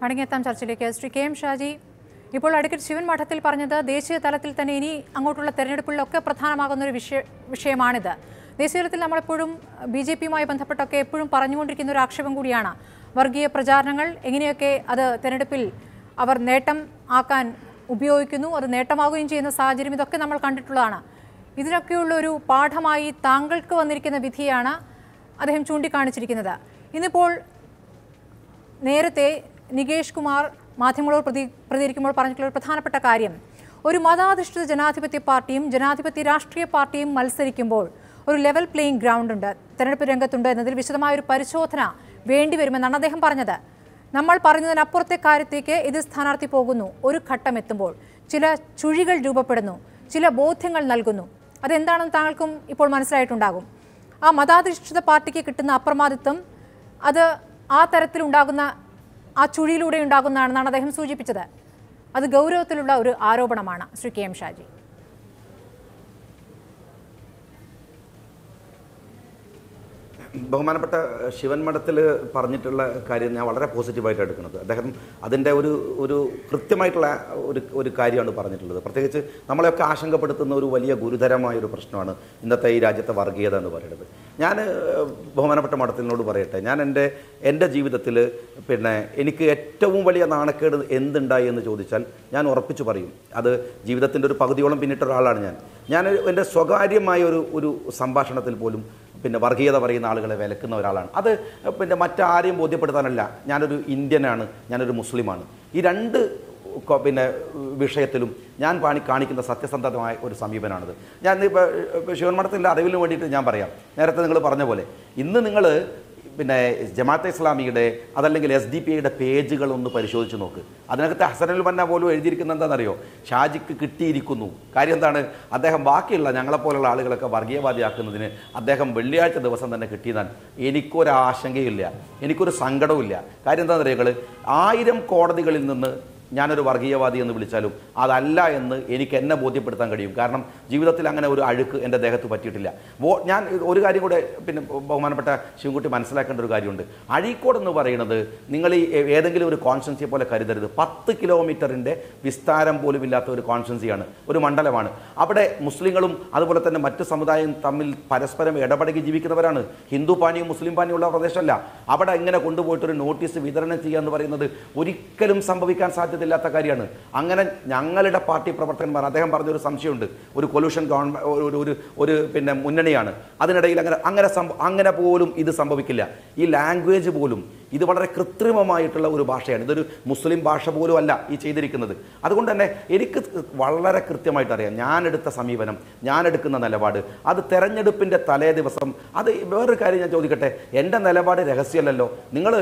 മടങ്ങിയെത്താം ചർച്ചയിലേക്ക് Shri K M Shaji ഇപ്പോൾ അടുക്കൽ ശിവൻ മഠത്തിൽ പറഞ്ഞത് ദേശീയ തലത്തിൽ തന്നെ ഇനി അങ്ങോട്ടുള്ള തെരഞ്ഞെടുപ്പുകളിലൊക്കെ പ്രധാനമാകുന്ന ഒരു വിഷയ വിഷയമാണിത്. ദേശീയ തലത്തിൽ നമ്മളെപ്പോഴും ബി ജെ പിയുമായി ബന്ധപ്പെട്ടൊക്കെ എപ്പോഴും പറഞ്ഞുകൊണ്ടിരിക്കുന്ന ഒരു ആക്ഷേപം കൂടിയാണ്. വർഗീയ പ്രചാരണങ്ങൾ എങ്ങനെയൊക്കെ അത് തെരഞ്ഞെടുപ്പിൽ അവർ നേട്ടം ആക്കാൻ ഉപയോഗിക്കുന്നു അത് നേട്ടമാകുകയും ചെയ്യുന്ന സാഹചര്യം ഇതൊക്കെ നമ്മൾ കണ്ടിട്ടുള്ളതാണ്. ഇതിനൊക്കെയുള്ള ഒരു പാഠമായി താങ്കൾക്ക് വന്നിരിക്കുന്ന വിധിയാണ് അദ്ദേഹം ചൂണ്ടിക്കാണിച്ചിരിക്കുന്നത്. ഇന്നിപ്പോൾ നേരത്തെ നികേഷ് കുമാർ മാധ്യമങ്ങളോട് പ്രതി പ്രതികരിക്കുമ്പോൾ പറഞ്ഞിട്ടുള്ള ഒരു പ്രധാനപ്പെട്ട കാര്യം. ഒരു മതാധിഷ്ഠിത ജനാധിപത്യ പാർട്ടിയും ജനാധിപത്യ രാഷ്ട്രീയ പാർട്ടിയും മത്സരിക്കുമ്പോൾ ഒരു ലെവൽ പ്ലേയിങ് ഗ്രൗണ്ട് ഉണ്ട്. തെരഞ്ഞെടുപ്പ് രംഗത്തുണ്ട് എന്നതിൽ വിശദമായ ഒരു പരിശോധന വേണ്ടിവരുമെന്നാണ് അദ്ദേഹം പറഞ്ഞത്. നമ്മൾ പറഞ്ഞതിനപ്പുറത്തെ കാര്യത്തേക്ക് ഇത് സ്ഥാനാർത്ഥി പോകുന്നു. ഒരു ഘട്ടം എത്തുമ്പോൾ ചില ചുഴികൾ രൂപപ്പെടുന്നു. ചില ബോധ്യങ്ങൾ നൽകുന്നു. അതെന്താണെന്ന് താങ്കൾക്കും ഇപ്പോൾ മനസ്സിലായിട്ടുണ്ടാകും. ആ മതാധിഷ്ഠിത പാർട്ടിക്ക് കിട്ടുന്ന അപ്രമാദിത്വം അത് ആ തരത്തിലുണ്ടാകുന്ന ആ ചുഴിയിലൂടെ ഉണ്ടാകുന്നതാണെന്നാണ് അദ്ദേഹം സൂചിപ്പിച്ചത്. അത് ഗൗരവത്തിലുള്ള ഒരു ആരോപണമാണ് ശ്രീ കെ എം ഷാജി. ബഹുമാനപ്പെട്ട ശിവൻ മഠത്തിൽ പറഞ്ഞിട്ടുള്ള കാര്യം ഞാൻ വളരെ പോസിറ്റീവായിട്ട് എടുക്കുന്നത്. അദ്ദേഹം അതിന്റെ ഒരു ഒരു കൃത്യമായിട്ടുള്ള ഒരു ഒരു കാര്യമാണ് പറഞ്ഞിട്ടുള്ളത്. പ്രത്യേകിച്ച് നമ്മളെയൊക്കെ ആശങ്കപ്പെടുത്തുന്ന ഒരു വലിയ ഗുരുതരമായ ഒരു പ്രശ്നമാണ് ഇന്നത്തെ ഈ രാജ്യത്തെ വർഗീയത എന്ന് പറയുന്നത്. ഞാൻ ബഹുമാനപ്പെട്ട മഠത്തിനോട് പറയട്ടെ. ഞാൻ എന്റെ എന്റെ ജീവിതത്തിൽ പിന്നെ എനിക്ക് ഏറ്റവും വലിയ നാണക്കേട് എന്തുണ്ടായി എന്ന് ചോദിച്ചാൽ ഞാൻ ഉറപ്പിച്ചു പറയും. അത് ജീവിതത്തിന്റെ ഒരു പകുതിയോളം പിന്നിട്ട ഒരാളാണ് ഞാൻ. ഞാൻ എന്റെ സ്വകാര്യമായ ഒരു ഒരു സംഭാഷണത്തിൽ പോലും പിന്നെ വർഗീയത പറയുന്ന ആളുകളെ വിലക്കുന്ന ഒരാളാണ്. അത് പിന്നെ മറ്റാരെയും ബോധ്യപ്പെടുത്താനല്ല. ഞാനൊരു ഇന്ത്യനാണ് ഞാനൊരു മുസ്ലിമാണ്. ഈ രണ്ട് പിന്നെ വിഷയത്തിലും ഞാൻ പാണി കാണിക്കുന്ന സത്യസന്ധമായ ഒരു സമീപനമാണിത് ഞാൻ ഇപ്പോൾ ശിവൻമഠത്തിന്റെ അറിവിന് വേണ്ടിയിട്ട് ഞാൻ പറയാം. നേരത്തെ നിങ്ങൾ പറഞ്ഞ പോലെ ഇന്ന് നിങ്ങൾ പിന്നെ ജമാഅത്തെ ഇസ്ലാമിയുടെ അതല്ലെങ്കിൽ എസ് ഡി പി ഐയുടെ പേജുകൾ ഒന്ന് പരിശോധിച്ച് നോക്ക്. അതിനകത്ത് ഹസനുൽ മന്ന പോലും എഴുതിയിരിക്കുന്നത് എന്താണെന്നറിയോ? ഷാജിക്ക് കിട്ടിയിരിക്കുന്നു. കാര്യം എന്താണ്? അദ്ദേഹം ബാക്കിയുള്ള ഞങ്ങളെപ്പോലുള്ള ആളുകളൊക്കെ വർഗീയവാദിയാക്കുന്നതിന് അദ്ദേഹം വെള്ളിയാഴ്ച ദിവസം തന്നെ കിട്ടിയതാണ് എനിക്കൊരാശങ്കയില്ല. എനിക്കൊരു സങ്കടവുമില്ല. കാര്യം എന്താണെന്നറിയോ ആയിരം കോടതികളിൽ നിന്ന് ഞാനൊരു വർഗീയവാദി എന്ന് വിളിച്ചാലും അതല്ല എന്ന് എനിക്ക് എന്നെ ബോധ്യപ്പെടുത്താൻ കഴിയും. കാരണം ജീവിതത്തിൽ അങ്ങനെ ഒരു അഴുക്ക് എന്റെ ദേഹത്ത് പറ്റിയിട്ടില്ല. വോ ഞാൻ ഒരു കാര്യം കൂടെ പിന്നെ ബഹുമാനപ്പെട്ട ശിവൻകുട്ടി മനസ്സിലാക്കേണ്ട ഒരു കാര്യമുണ്ട്. അഴീക്കോട് എന്ന് പറയുന്നത് നിങ്ങൾ ഈ ഏതെങ്കിലും ഒരു കോൺസ്റ്റൻസിയെ പോലെ കരുതരുത്. പത്ത് കിലോമീറ്ററിന്റെ വിസ്താരം പോലും ഇല്ലാത്ത ഒരു കോൺസ്റ്റൻസിയാണ്. ഒരു മണ്ഡലമാണ്. അവിടെ മുസ്ലിങ്ങളും അതുപോലെ തന്നെ മറ്റ് സമുദായം തമ്മിൽ പരസ്പരം ഇടപഴകി ജീവിക്കുന്നവരാണ്. ഹിന്ദു പാനിയും മുസ്ലിം പാനിയും ഉള്ള പ്രദേശമല്ല. അവിടെ ഇങ്ങനെ കൊണ്ടുപോയിട്ടൊരു നോട്ടീസ് വിതരണം ചെയ്യുക എന്ന് പറയുന്നത് ഒരിക്കലും സംഭവിക്കാൻ സാധ്യതയില്ലാത്ത കാര്യമാണ്. അങ്ങനെ ഞങ്ങളുടെ പാർട്ടി പ്രവർത്തകന്മാർ അദ്ദേഹം പറഞ്ഞൊരു സംശയമുണ്ട്. ഒരു കൊല്യൂഷൻ ഗവൺമെന്റ് ഒരു ഒരു ഒരു പിന്നെ മുന്നണിയാണ്. അതിനിടയിൽ അങ്ങനെ അങ്ങനെ അങ്ങനെ പോലും ഇത് സംഭവിക്കില്ല. ഈ ലാംഗ്വേജ് പോലും ഇത് വളരെ കൃത്രിമമായിട്ടുള്ള ഒരു ഭാഷയാണ്. ഇതൊരു മുസ്ലിം ഭാഷ പോലും അല്ല ഈ ചെയ്തിരിക്കുന്നത്. അതുകൊണ്ട് തന്നെ എനിക്ക് വളരെ കൃത്യമായിട്ട് അറിയാം. ഞാൻ എടുത്ത സമീപനം ഞാൻ എടുക്കുന്ന നിലപാട് അത് തെരഞ്ഞെടുപ്പിന്റെ തലേ ദിവസം അത് വേറൊരു കാര്യം ഞാൻ ചോദിക്കട്ടെ? എന്റെ നിലപാട് രഹസ്യമല്ലല്ലോ. നിങ്ങൾ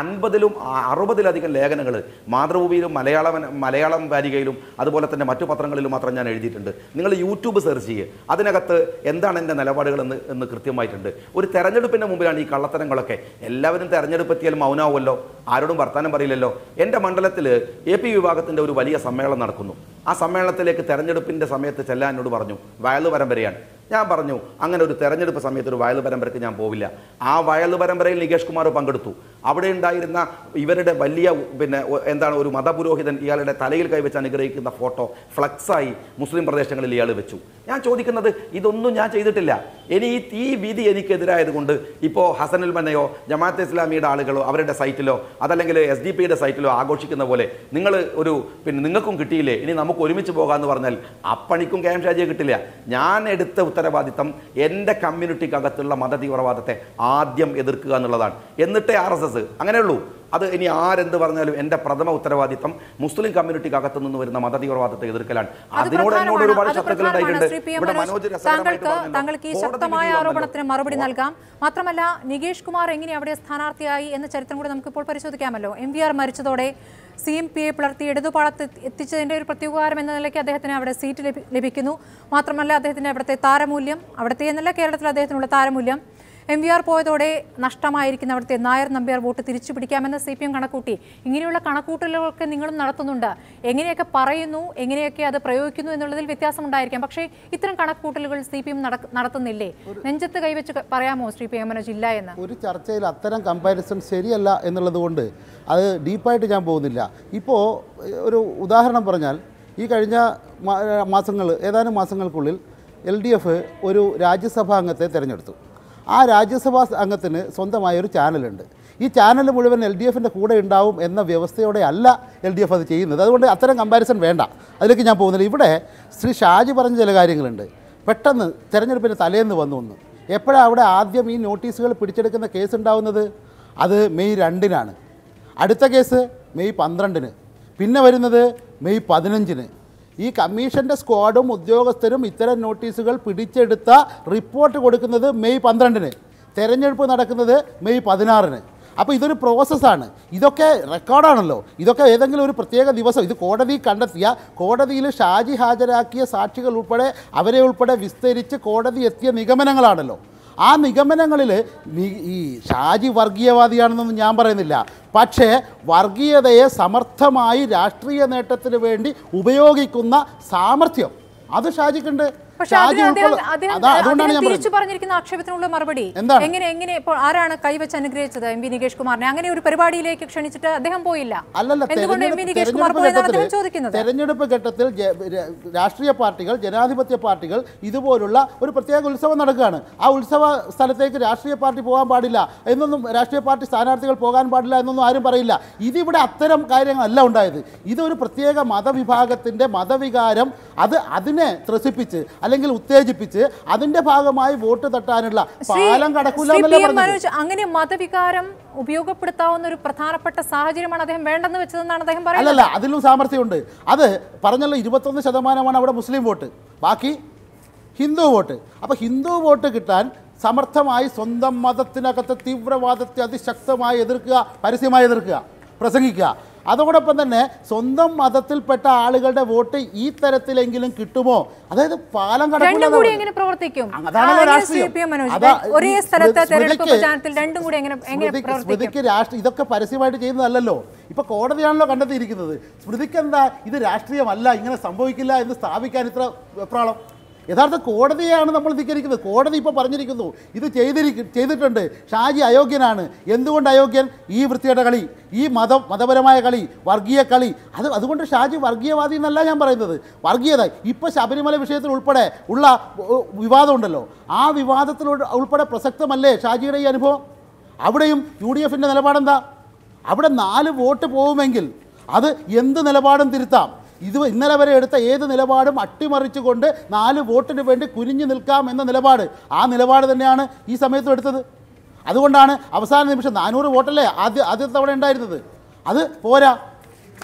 അൻപതിലും അറുപതിലധികം ലേഖനങ്ങൾ മാതൃഭൂമിയിലും മലയാള മലയാളം വാരികയിലും അതുപോലെ തന്നെ മറ്റു പത്രങ്ങളിലും മാത്രം ഞാൻ എഴുതിയിട്ടുണ്ട്. നിങ്ങൾ യൂട്യൂബ് സെർച്ച് ചെയ്യുക അതിനകത്ത് എന്താണ് എന്റെ നിലപാടുകൾ എന്ന് എന്ന് കൃത്യമായിട്ടുണ്ട്. ഒരു തെരഞ്ഞെടുപ്പിന്റെ മുമ്പിലാണ് ഈ കള്ളത്തരങ്ങളൊക്കെ. എല്ലാവരും തെരഞ്ഞെടുപ്പ് എത്തിയാൽ മൗനാവുമല്ലോ? ആരോടും വർത്തമാനം പറയില്ലല്ലോ? എന്റെ മണ്ഡലത്തിൽ എ പി വിഭാഗത്തിന്റെ ഒരു വലിയ സമ്മേളനം നടക്കുന്നു. ആ സമ്മേളനത്തിലേക്ക് തെരഞ്ഞെടുപ്പിന്റെ സമയത്ത് ചെല്ലാൻ എന്നോട് പറഞ്ഞു വയലു പരമ്പരയാണ്. ഞാൻ പറഞ്ഞു അങ്ങനെ ഒരു തെരഞ്ഞെടുപ്പ് സമയത്ത് ഒരു വയലു പരമ്പരയ്ക്ക് ഞാൻ പോവില്ല. ആ വയലു പരമ്പരയിൽ നികേഷ് കുമാർ പങ്കെടുത്തു. അവിടെ ഉണ്ടായിരുന്ന ഇവരുടെ വലിയ പിന്നെ എന്താണ് ഒരു മതപുരോഹിതൻ ഇയാളുടെ തലയിൽ കൈവച്ച് അനുഗ്രഹിക്കുന്ന ഫോട്ടോ ഫ്ലക്സായി മുസ്ലിം പ്രദേശങ്ങളിൽ ഇയാൾ വെച്ചു. ഞാൻ ചോദിക്കുന്നത് ഇതൊന്നും ഞാൻ ചെയ്തിട്ടില്ല. ഇനി ഈ ഈ വിധി എനിക്കെതിരായതുകൊണ്ട് ഇപ്പോൾ ഹസനുൽ മനയോ ജമാഅത്ത് ഇസ്ലാമിയുടെ ആളുകളോ അവരുടെ സൈറ്റിലോ അതല്ലെങ്കിൽ എസ് ഡി പിയുടെ സൈറ്റിലോ ആഘോഷിക്കുന്ന പോലെ നിങ്ങൾ ഒരു പിന്നെ നിങ്ങൾക്കും കിട്ടിയില്ലേ? ഇനി നമുക്ക് ഒരുമിച്ച് പോകാമെന്ന് പറഞ്ഞാൽ അപ്പണിക്കും കെ എം ഷാജിയെ കിട്ടില്ല. ഞാൻ എടുത്ത ഉത്തരവാദിത്തം എന്റെ കമ്മ്യൂണിറ്റിക്കകത്തുള്ള മത തീവ്രവാദത്തെ ആദ്യം എതിർക്കുക എന്നുള്ളതാണ്. എന്നിട്ടേ ആർ എസ് എസ്. അങ്ങനെയുള്ളൂ. അത് ഇനി ആരെന്ത് പറഞ്ഞാലും എന്റെ പ്രഥമ ഉത്തരവാദിത്തം മുസ്ലിം കമ്മ്യൂണിറ്റിക്ക് അകത്തു നിന്ന് വരുന്ന മത തീവ്രവാദത്തെ എതിർക്കലാണ് അതിനോട് എന്നോട് ഒരുപാട്. ശത്രുക്കൾ ഉണ്ടായിട്ടുണ്ട്. ഇവിടെ മനോജ്, താങ്കൾക്ക് ഈ ശക്തമായ ആരോപണത്തിന് മറുപടി നൽകാം. മാത്രമല്ല നികേഷ് കുമാർ എങ്ങനെ അവിടെ സ്ഥാനാർത്ഥിയായി എന്ന ചരിത്രം കൂടെ നമുക്കിപ്പോൾ പരിശോധിക്കാമല്ലോ. എം വി ആർ മരിച്ചതോടെ സി എം പിയെ പിളർത്തി ഇടതുപാളത്ത് എത്തിച്ചതിന്റെ ഒരു പ്രത്യുപകാരം എന്ന നിലയ്ക്ക് അദ്ദേഹത്തിന് അവിടെ സീറ്റ് ലഭി- ലഭിക്കുന്നു. മാത്രമല്ല അദ്ദേഹത്തിന്റെ അവിടുത്തെ താരമൂല്യം അവിടുത്തെ എന്നല്ല കേരളത്തിൽ അദ്ദേഹത്തിനുള്ള താരമൂല്യം എം വി ആർ പോയതോടെ നഷ്ടമായിരിക്കുന്ന അവിടുത്തെ നായർ നമ്പ്യാർ വോട്ട് തിരിച്ചു പിടിക്കാമെന്ന് സി പി എം കണക്കൂട്ടി. ഇങ്ങനെയുള്ള കണക്കൂട്ടലുകളൊക്കെ നിങ്ങളും നടത്തുന്നുണ്ട്. എങ്ങനെയൊക്കെ പറയുന്നു എങ്ങനെയൊക്കെ അത് പ്രയോഗിക്കുന്നു എന്നുള്ളതിൽ വ്യത്യാസമുണ്ടായിരിക്കാം. പക്ഷേ ഇത്തരം കണക്കൂട്ടലുകൾ സി പി എം നടത്തുന്നില്ലേ? നെഞ്ചത്ത് കൈവച്ച് പറയാമോ ശ്രീ പി എം മനോജ് ഇല്ല എന്ന്? ഒരു ചർച്ചയിൽ അത്തരം കമ്പാരിസൺ ശരിയല്ല എന്നുള്ളത് കൊണ്ട് അത് ഡീപ്പായിട്ട് ഞാൻ പോകുന്നില്ല. ഇപ്പോൾ ഒരു ഉദാഹരണം പറഞ്ഞാൽ ഈ കഴിഞ്ഞ മാസങ്ങൾ ഏതാനും മാസങ്ങൾക്കുള്ളിൽ എൽ ഡി എഫ് ഒരു രാജ്യസഭാ അംഗത്തെ തിരഞ്ഞെടുത്തു. ആ രാജ്യസഭാ അംഗത്തിന് സ്വന്തമായൊരു ചാനലുണ്ട്. ഈ ചാനൽ മുഴുവൻ എൽ ഡി എഫിന്റെ കൂടെ ഉണ്ടാവും എന്ന വ്യവസ്ഥയോടെ അല്ല എൽ ഡി എഫ് അത് ചെയ്യുന്നത്. അതുകൊണ്ട് അത്തരം കമ്പാരിസൺ വേണ്ട. അതിലേക്ക് ഞാൻ പോകുന്നില്ല. ഇവിടെ ശ്രീ ഷാജി പറഞ്ഞ ചില കാര്യങ്ങളുണ്ട്. പെട്ടെന്ന് തെരഞ്ഞെടുപ്പിന്റെ തലേന്ന് വന്നു ഒന്ന് എപ്പോഴാണ് അവിടെ ആദ്യം ഈ നോട്ടീസുകൾ പിടിച്ചെടുക്കുന്ന കേസ് ഉണ്ടാവുന്നത്? അത് മെയ് രണ്ടിനാണ്. അടുത്ത കേസ് മെയ് പന്ത്രണ്ടിന്. പിന്നെ വരുന്നത് മെയ് പതിനഞ്ചിന്. ഈ കമ്മീഷന്റെ സ്ക്വാഡും ഉദ്യോഗസ്ഥരും ഇത്തരം നോട്ടീസുകൾ പിടിച്ചെടുത്ത റിപ്പോർട്ട് കൊടുക്കുന്നത് മെയ് പന്ത്രണ്ടിന്. തെരഞ്ഞെടുപ്പ് നടക്കുന്നത് മെയ് പതിനാറിന്. അപ്പോൾ ഇതൊരു പ്രോസസ്സാണ് ഇതൊക്കെ റെക്കോർഡാണല്ലോ ഇതൊക്കെ ഏതെങ്കിലും ഒരു പ്രത്യേക ദിവസം. ഇത് കോടതി കണ്ടെത്തിയ കോടതിയിൽ ഷാജി ഹാജരാക്കിയ സാക്ഷികൾ ഉൾപ്പെടെ അവരെ ഉൾപ്പെടെ വിസ്തരിച്ച് കോടതി എത്തിയ നിഗമനങ്ങളാണല്ലോ. ആ നിഗമനങ്ങളിൽ ഈ ഷാജി വർഗീയവാദിയാണെന്നൊന്നും ഞാൻ പറയുന്നില്ല. പക്ഷേ വർഗീയതയെ സമർത്ഥമായി രാഷ്ട്രീയ നേട്ടത്തിന് വേണ്ടി ഉപയോഗിക്കുന്ന സാമർഥ്യം. അത് ഷാജിക്കുണ്ട്. തിരിച്ചു പറഞ്ഞിരിക്കുന്ന ആക്ഷേപത്തിനുള്ള മറുപടി. എങ്ങനെ എങ്ങനെ ഇപ്പോൾ ആരാണ് കൈവച്ച് അനുഗ്രഹിച്ചത് എം വി നികേഷ് കുമാറിനെ? അങ്ങനെ ഒരു പരിപാടിയിലേക്ക് ക്ഷണിച്ചിട്ട് അദ്ദേഹം പോയില്ല. എന്തുകൊണ്ട് എം വി നികേഷ് കുമാർ പോയെന്നാണ് ഘട്ടത്തിൽ ചോദിക്കുന്നത്? തെരഞ്ഞെടുപ്പ് ഘട്ടത്തിൽ രാഷ്ട്രീയ പാർട്ടികൾ ജനാധിപത്യ പാർട്ടികൾ ഇതുപോലുള്ള ഒരു പ്രത്യേക ഉത്സവം നടക്കുകയാണ്. ആ ഉത്സവ സ്ഥലത്തേക്ക് രാഷ്ട്രീയ പാർട്ടി പോകാൻ പാടില്ല എന്നൊന്നും രാഷ്ട്രീയ പാർട്ടി സ്ഥാനാർത്ഥികൾ പോകാൻ പാടില്ല എന്നൊന്നും ആരും പറയില്ല. ഇതിവിടെ അത്തരം കാര്യങ്ങളല്ല ഉണ്ടായത്. ഇതൊരു പ്രത്യേക മതവിഭാഗത്തിന്റെ മതവികാരം അത് അതിനെ ത്രസിപ്പിച്ച് അല്ലെങ്കിൽ ഉത്തേജിപ്പിച്ച് അതിന്റെ ഭാഗമായി വോട്ട് തട്ടാനുള്ള പാലം കടക്കൂല അങ്ങനെ മതവികാരം ഉപയോഗപ്പെടുത്താവുന്ന ഒരു പ്രധാനപ്പെട്ട സാഹചര്യമാണ് അദ്ദേഹം വേണ്ടെന്ന് വെച്ചതെന്നാണ് അദ്ദേഹം പറയുന്നത്. അല്ല അതിലും സാമർഥ്യമുണ്ട്. അത് പറഞ്ഞല്ലോ ഇരുപത്തൊന്ന് ശതമാനമാണ് അവിടെ മുസ്ലിം വോട്ട്. ബാക്കി ഹിന്ദു വോട്ട്. അപ്പോൾ ഹിന്ദു വോട്ട് കിട്ടാൻ സമർത്ഥമായി സ്വന്തം മതത്തിനകത്തെ തീവ്രവാദത്തെ അതിശക്തമായി എതിർക്കുക പരസ്യമായി എതിർക്കുക പ്രസംഗിക്കുക. അതോടൊപ്പം തന്നെ സ്വന്തം മതത്തിൽപ്പെട്ട ആളുകളുടെ വോട്ട് ഈ തരത്തിലെങ്കിലും കിട്ടുമോ? അതായത് പാലം രണ്ടും കൂടി എങ്ങനെ പ്രവർത്തിക്കും? സ്മൃതിക്ക് പ്രവർത്തിക്കും? രാഷ്ട്രീയ ഇതൊക്കെ പരസ്യമായിട്ട് ചെയ്യുന്നതല്ലോ ഇപ്പൊ കോടതിയാണല്ലോ കണ്ടെത്തിയിരിക്കുന്നത്. സ്മൃതിക്ക് എന്താ ഇത് രാഷ്ട്രീയമല്ല ഇങ്ങനെ സംഭവിക്കില്ല എന്ന് സ്ഥാപിക്കാൻ ഇത്ര വെപ്രാളം. യഥാർത്ഥ കോടതിയാണ് നമ്മൾ ധിക്കരിക്കുന്നത്. കോടതി ഇപ്പോൾ പറഞ്ഞിരിക്കുന്നു. ഇത് ചെയ്തിരിക്കും ചെയ്തിട്ടുണ്ട്. ഷാജി അയോഗ്യനാണ്. എന്തുകൊണ്ട് അയോഗ്യൻ? ഈ വൃത്തിയുടെ കളി ഈ മതം മതപരമായ കളി വർഗീയ കളി. അത് അതുകൊണ്ട് ഷാജി വർഗീയവാദി എന്നല്ല ഞാൻ പറയുന്നത്. വർഗീയത ഇപ്പോൾ ശബരിമല വിഷയത്തിൽ ഉൾപ്പെടെ ഉള്ള വിവാദമുണ്ടല്ലോ ആ വിവാദത്തിൽ ഉൾ- ഉൾപ്പെടെ പ്രസക്തമല്ലേ ഷാജിയുടെ ഈ അനുഭവം? അവിടെയും യു ഡി എഫിന്റെ നിലപാടെന്താ? അവിടെ നാല് വോട്ട് പോകുമെങ്കിൽ അത് എന്ത് നിലപാടും തിരുത്താം. ഇത് ഇന്നലെ വരെ എടുത്ത ഏത് നിലപാടും അട്ടിമറിച്ചുകൊണ്ട് നാല് വോട്ടിന് വേണ്ടി കുനിഞ്ഞു നിൽക്കാം എന്ന നിലപാട്. ആ നിലപാട് തന്നെയാണ് ഈ സമയത്തും എടുത്തത്. അതുകൊണ്ടാണ് അവസാന നിമിഷം നാനൂറ് വോട്ടല്ലേ ആദ്യ ആദ്യത്തെ തവണ ഉണ്ടായിരുന്നത്? അത് പോരാ.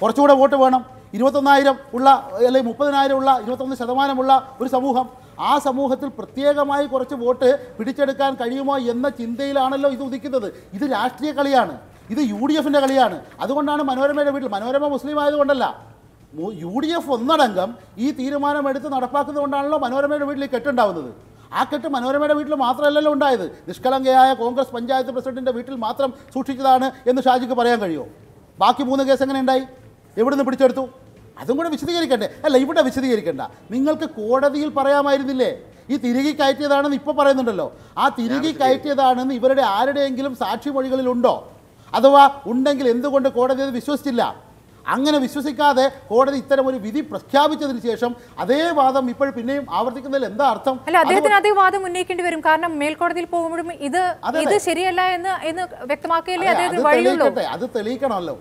കുറച്ചുകൂടെ വോട്ട് വേണം. ഇരുപത്തൊന്നായിരം ഉള്ള അല്ലെങ്കിൽ മുപ്പതിനായിരം ഉള്ള ഇരുപത്തൊന്ന് ശതമാനമുള്ള ഒരു സമൂഹം. ആ സമൂഹത്തിൽ പ്രത്യേകമായി കുറച്ച് വോട്ട് പിടിച്ചെടുക്കാൻ കഴിയുമോ എന്ന ചിന്തയിലാണല്ലോ ഇത് ഉദിക്കുന്നത്. ഇത് രാഷ്ട്രീയ കളിയാണ്. ഇത് യു ഡി എഫിന്റെ കളിയാണ്. അതുകൊണ്ടാണ് മനോരമയുടെ വീട്ടിൽ മനോരമ മുസ്ലിം ആയതുകൊണ്ടല്ല. യു ഡി എഫ് ഒന്നടങ്കം ഈ തീരുമാനം എടുത്ത് നടപ്പാക്കുന്നതുകൊണ്ടാണല്ലോ മനോരമയുടെ വീട്ടിൽ കെട്ടുണ്ടാവുന്നത്. ആ കെട്ട് മനോരമയുടെ വീട്ടിൽ മാത്രമല്ലല്ലോ ഉണ്ടായത്. നിഷ്കളങ്കയായ കോൺഗ്രസ് പഞ്ചായത്ത് പ്രസിഡന്റിന്റെ വീട്ടിൽ മാത്രം സൂക്ഷിച്ചതാണ് എന്ന് ഷാജിക്ക് പറയാൻ കഴിയുമോ ബാക്കി മൂന്ന് കേസ് എങ്ങനെ ഉണ്ടായി? എവിടുന്ന് പിടിച്ചെടുത്തു? അതും കൂടെ വിശദീകരിക്കണ്ടേ? അല്ല ഇവിടെ വിശദീകരിക്കണ്ട. നിങ്ങൾക്ക് കോടതിയിൽ പറയാമായിരുന്നില്ലേ? ഈ തിരികെ കയറ്റിയതാണെന്ന് ഇപ്പോൾ പറയുന്നുണ്ടല്ലോ. ആ തിരികെ കയറ്റിയതാണെന്ന് ഇവരുടെ ആരുടെയെങ്കിലും സാക്ഷിമൊഴികളിലുണ്ടോ? അഥവാ ഉണ്ടെങ്കിൽ എന്തുകൊണ്ട് കോടതി അത് വിശ്വസിച്ചില്ല? അങ്ങനെ വിശ്വസിക്കാതെ കോടതി ഇത്തരം ഒരു വിധി പ്രഖ്യാപിച്ചതിന് ശേഷം അതേ വാദം ഇപ്പോൾ പിന്നെയും ആവർത്തിക്കുന്നതിൽ എന്താ അർത്ഥം? അല്ല അദ്ദേഹത്തിന് അതേ വാദം ഉന്നയിക്കേണ്ടി വരും. കാരണം മേൽക്കോടതിയിൽ പോകുമ്പോഴും ഇത് ഇത് ശരിയല്ല എന്ന് എന്ന് വ്യക്തമാക്കിയല്ലേ അതെ, അത് അദ്ദേഹത്തിന് വഴിയുള്ളൂ അത് തെളിയിക്കണമല്ലോ.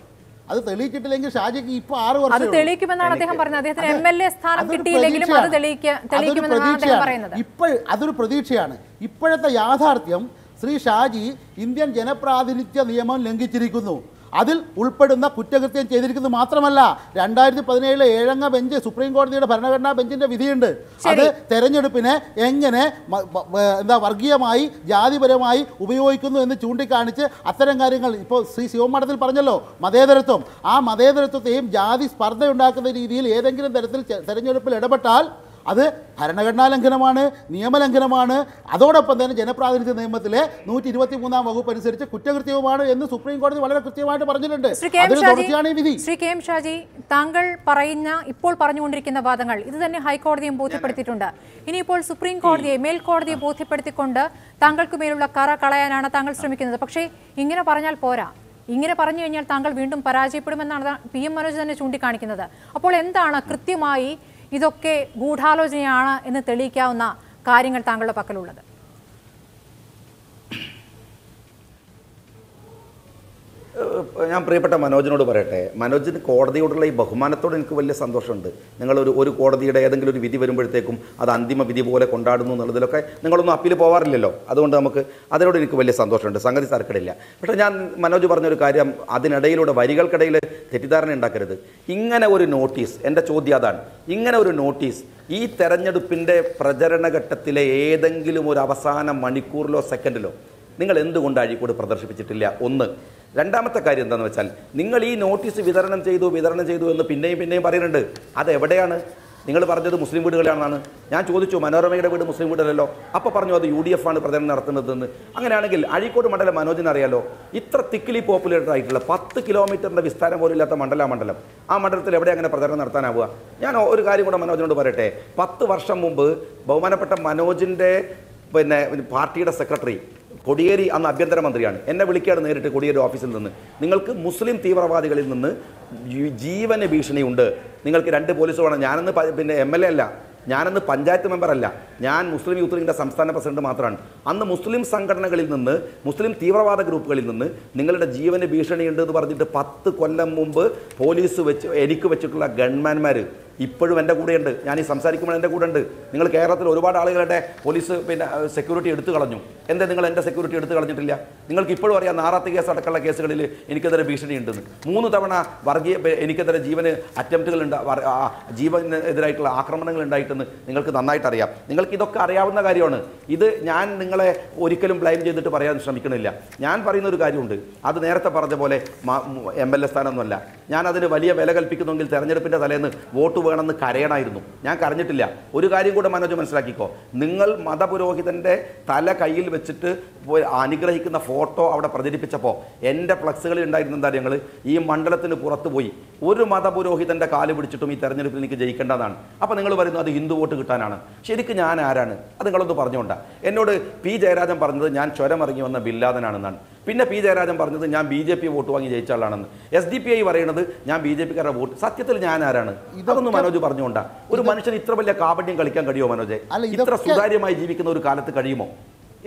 അത് തെളിയിച്ചിട്ടില്ലെങ്കിൽ ഷാജിക്ക് ഇപ്പൊ ആറ് അത് വർഷം തെളിയിക്കുമെന്നാണ് അദ്ദേഹം പറഞ്ഞത്. അദ്ദേഹത്തിന് എം എൽ എ സ്ഥാനം കിട്ടിയില്ലെങ്കിലും അത് തെളിയിക്ക തെളിയിക്കുമെന്നാണ് ഇപ്പോൾ അതൊരു പ്രതീക്ഷയാണ്. ഇപ്പോഴത്തെ യാഥാർത്ഥ്യം ശ്രീ ഷാജി ഇന്ത്യൻ ജനപ്രാതിനിധ്യ നിയമം ലംഘിച്ചിരിക്കുന്നു. അതിൽ ഉൾപ്പെടുന്ന കുറ്റകൃത്യം ചെയ്തിരിക്കുന്നത് മാത്രമല്ല രണ്ടായിരത്തി പതിനേഴിലെ ഏഴംഗ ബെഞ്ച് സുപ്രീം കോടതിയുടെ ഭരണഘടനാ ബെഞ്ചിന്റെ വിധിയുണ്ട്. അത് തെരഞ്ഞെടുപ്പിനെ എങ്ങനെ എന്താ വർഗീയമായി ജാതിപരമായി ഉപയോഗിക്കുന്നു എന്ന് ചൂണ്ടിക്കാണിച്ച് അത്തരം കാര്യങ്ങൾ ഇപ്പോൾ ശ്രീ ശിവമഠത്തിൽ പറഞ്ഞല്ലോ മതേതരത്വം. ആ മതേതരത്വത്തെയും ജാതി സ്പർദ്ധ ഉണ്ടാക്കുന്ന രീതിയിൽ ഏതെങ്കിലും തരത്തിൽ തെരഞ്ഞെടുപ്പിൽ ഇടപെട്ടാൽ അത് ഭരണഘടനാ ലംഘനമാണ് നിയമലംഘനമാണ്. അതോടൊപ്പം തന്നെ ജനപ്രാതിനിധ്യ നിയമത്തിലെ നൂറ്റി ഇരുപത്തി മൂന്നാം വകുപ്പ് അനുസരിച്ച് കുറ്റകൃത്യവുമാണ് എന്ന് സുപ്രീം കോടതി വളരെ കൃത്യമായിട്ട് പറഞ്ഞിട്ടുണ്ട്. അതിന് തുടർച്ചയാണ് ഈ വിധി. ശ്രീ കെ എം ഷാജി താങ്കൾ പറയുന്ന ഇപ്പോൾ പറഞ്ഞുകൊണ്ടിരിക്കുന്ന വാദങ്ങൾ ഇത് തന്നെ ഹൈക്കോടതിയും ബോധ്യപ്പെടുത്തിയിട്ടുണ്ട്. ഇനിയിപ്പോൾ സുപ്രീം കോടതിയെ മേൽക്കോടതിയെ ബോധ്യപ്പെടുത്തിക്കൊണ്ട് താങ്കൾക്ക് മേലുള്ള കറ കളയാനാണ് താങ്കൾ ശ്രമിക്കുന്നത്. പക്ഷേ ഇങ്ങനെ പറഞ്ഞാൽ പോരാ. ഇങ്ങനെ പറഞ്ഞു കഴിഞ്ഞാൽ താങ്കൾ വീണ്ടും പരാജയപ്പെടുമെന്നാണ് പി എം മനോജ് തന്നെ ചൂണ്ടിക്കാണിക്കുന്നത്. അപ്പോൾ എന്താണ് കൃത്യമായി ഇതൊക്കെ ഗൂഢാലോചനയാണ് എന്ന് തെളിയിക്കാവുന്ന കാര്യങ്ങൾ താങ്കളുടെ പക്കലുള്ളത്. ഞാൻ പ്രിയപ്പെട്ട മനോജിനോട് പറയട്ടെ. മനോജിന് കോടതിയോടുള്ള ഈ ബഹുമാനത്തോട് എനിക്ക് വലിയ സന്തോഷമുണ്ട്. നിങ്ങളൊരു ഒരു കോടതിയുടെ ഏതെങ്കിലും ഒരു വിധി വരുമ്പോഴത്തേക്കും അത് അന്തിമ വിധി പോലെ കൊണ്ടാടുന്നു എന്നുള്ളതിലൊക്കെ നിങ്ങളൊന്നും അപ്പീൽ പോവാറില്ലല്ലോ. അതുകൊണ്ട് നമുക്ക് അതിനോട് എനിക്ക് വലിയ സന്തോഷമുണ്ട്. സംഗതി തർക്കടില്ല. പക്ഷേ ഞാൻ മനോജ് പറഞ്ഞൊരു കാര്യം അതിനിടയിലൂടെ വരികൾക്കിടയിൽ തെറ്റിദ്ധാരണ ഉണ്ടാക്കരുത്. ഇങ്ങനെ ഒരു നോട്ടീസ് എന്റെ ചോദ്യം അതാണ്. ഇങ്ങനെ ഒരു നോട്ടീസ് ഈ തെരഞ്ഞെടുപ്പിന്റെ പ്രചരണഘട്ടത്തിലെ ഏതെങ്കിലും ഒരു അവസാന മണിക്കൂറിലോ സെക്കൻഡിലോ നിങ്ങൾ എന്തുകൊണ്ട് അഴീക്കോട് പ്രദർശിപ്പിച്ചിട്ടില്ല? ഒന്ന് രണ്ടാമത്തെ കാര്യം എന്താണെന്ന് വെച്ചാൽ നിങ്ങൾ ഈ നോട്ടീസ് വിതരണം ചെയ്തു വിതരണം ചെയ്തു എന്ന് പിന്നെയും പിന്നെയും പറയുന്നുണ്ട്. അത് എവിടെയാണ്? നിങ്ങൾ പറഞ്ഞത് മുസ്ലിം വീടുകളാണെന്നാണ് ഞാൻ ചോദിച്ചു മനോരമയുടെ വീട് മുസ്ലിം വീടല്ലല്ലോ. അപ്പോൾ പറഞ്ഞു അത് യു ഡി എഫ് ആണ് പ്രചരണം നടത്തുന്നതെന്ന്. അങ്ങനെയാണെങ്കിൽ അഴീക്കോട് മണ്ഡലം മനോജിന് അറിയാലോ ഇത്ര തിക്കിലി പോപ്പുലേറ്റഡ് ആയിട്ടുള്ള പത്ത് കിലോമീറ്ററിന്റെ വിസ്താരം പോലും ഇല്ലാത്ത മണ്ഡല മണ്ഡലം. ആ മണ്ഡലത്തിൽ എവിടെ അങ്ങനെ പ്രചരണം നടത്താനാവുക? ഞാൻ ഒരു കാര്യം കൂടെ മനോജിനോട് പറയട്ടെ. പത്ത് വർഷം മുമ്പ് ബഹുമാനപ്പെട്ട മനോജിന്റെ പിന്നെ പാർട്ടിയുടെ സെക്രട്ടറി കൊടിയേരി അന്ന് ആഭ്യന്തരമന്ത്രിയാണ്. എന്നെ വിളിക്കുകയാണ് നേരിട്ട് കൊടിയേരി ഓഫീസിൽ നിന്ന്. നിങ്ങൾക്ക് മുസ്ലിം തീവ്രവാദികളിൽ നിന്ന് ജീവന ഭീഷണിയുണ്ട്. നിങ്ങൾക്ക് രണ്ട് പോലീസ് വേണം. ഞാനെന്ന് പിന്നെ എം എൽ എ അല്ല. ഞാനന്ന് പഞ്ചായത്ത് മെമ്പറല്ല ഞാൻ മുസ്ലിം യൂത്ത് ലീഗിന്റെ സംസ്ഥാന പ്രസിഡന്റ് മാത്രമാണ് അന്ന് മുസ്ലിം സംഘടനകളിൽ നിന്ന് മുസ്ലിം തീവ്രവാദ ഗ്രൂപ്പുകളിൽ നിന്ന് നിങ്ങളുടെ ജീവന് ഭീഷണിയുണ്ട് എന്ന് പറഞ്ഞിട്ട് പത്ത് കൊല്ലം മുമ്പ് പോലീസ് വെച്ച് എനിക്ക് വെച്ചിട്ടുള്ള ഗൺമാൻമാർ ഇപ്പോഴും എന്റെ കൂടെയുണ്ട്. ഞാൻ ഈ സംസാരിക്കുമ്പോൾ എന്റെ കൂടെ ഉണ്ട് നിങ്ങൾ കേരളത്തിൽ ഒരുപാട് ആളുകളുടെ പോലീസ് പിന്നെ സെക്യൂരിറ്റി എടുത്തു കളഞ്ഞു. എന്താ നിങ്ങൾ എന്റെ സെക്യൂരിറ്റി എടുത്തു കളഞ്ഞിട്ടില്ല? നിങ്ങൾക്ക് ഇപ്പോഴും അറിയാം നാറാത്ത കേസ് അടക്കമുള്ള കേസുകളിൽ എനിക്കെതിരെ ഭീഷണി ഉണ്ടെന്ന് മൂന്ന് തവണ വർഗീയ എനിക്കെതിരെ ജീവന് അറ്റംപ്റ്റുകൾ ഉണ്ട് ജീവനെതിരായിട്ടുള്ള ആക്രമണങ്ങൾ ഉണ്ടായിട്ടെന്ന് നിങ്ങൾക്ക് നന്നായിട്ട് അറിയാം. നിങ്ങൾക്ക് ഇതൊക്കെ അറിയാവുന്ന കാര്യമാണ്. ഇത് ഞാൻ നിങ്ങളെ ഒരിക്കലും ബ്ലൈം ചെയ്തിട്ട് പറയാൻ ശ്രമിക്കണില്ല. ഞാൻ പറയുന്ന ഒരു കാര്യമുണ്ട്. അത് നേരത്തെ പറഞ്ഞ പോലെ എം എൽ എ സ്ഥാനമൊന്നുമല്ല. ഞാൻ അതിന് വലിയ വില കൽപ്പിക്കുന്നെങ്കിൽ തെരഞ്ഞെടുപ്പിന്റെ തലേന്ന് വോട്ട് വേണമെന്ന് കരയണമായിരുന്നു ഞാൻ കരഞ്ഞിട്ടില്ല. ഒരു കാര്യം കൂടെ മനോജ് മനസ്സിലാക്കിക്കോ. നിങ്ങൾ മതപുരോഹിതന്റെ തല കയ്യിൽ വെച്ചിട്ട് അനുഗ്രഹിക്കുന്ന ഫോട്ടോ അവിടെ പ്രചരിപ്പിച്ചപ്പോൾ എന്റെ ഫ്ലക്സുകളിൽ ഉണ്ടായിരുന്ന എന്താ ഞങ്ങൾ ഈ മണ്ഡലത്തിന് പുറത്ത് പോയി ഒരു മതപുരോഹിതന്റെ കാൽ പിടിച്ചിട്ടും ഈ തെരഞ്ഞെടുപ്പിൽ എനിക്ക് ജയിക്കേണ്ടതാണ്. അപ്പോൾ നിങ്ങൾ പറയുന്നത് അത് ഹിന്ദു വോട്ട് കിട്ടാനാണ്. ശരിക്കും ഞാൻ ആരാണ്? അത് നിങ്ങളൊന്ന് പറഞ്ഞുകൊണ്ടാണ് എന്നോട് പി ജയരാജൻ പറഞ്ഞത് ഞാൻ ചുരമിറങ്ങി വന്ന ബില്ലാദനാണെന്നാണ്. പിന്നെ പി ജയരാജൻ പറഞ്ഞത് ഞാൻ ബി ജെ പി വോട്ട് വാങ്ങി ജയിച്ച ആളാണെന്ന്. എസ് ഡി പി ഐ പറയുന്നത് ഞാൻ ബി ജെ പിക്കാരുടെ വോട്ട്. സത്യത്തിൽ ഞാൻ ആരാണ്? ഇതൊന്നും മനോജ് പറഞ്ഞുകൊണ്ടാ. ഒരു മനുഷ്യൻ ഇത്ര വലിയ കാപട്യം കളിക്കാൻ കഴിയുമോ മനോജെ? ഇത്ര സുതാര്യമായി ജീവിക്കുന്ന ഒരു കാലത്ത് കഴിയുമോ?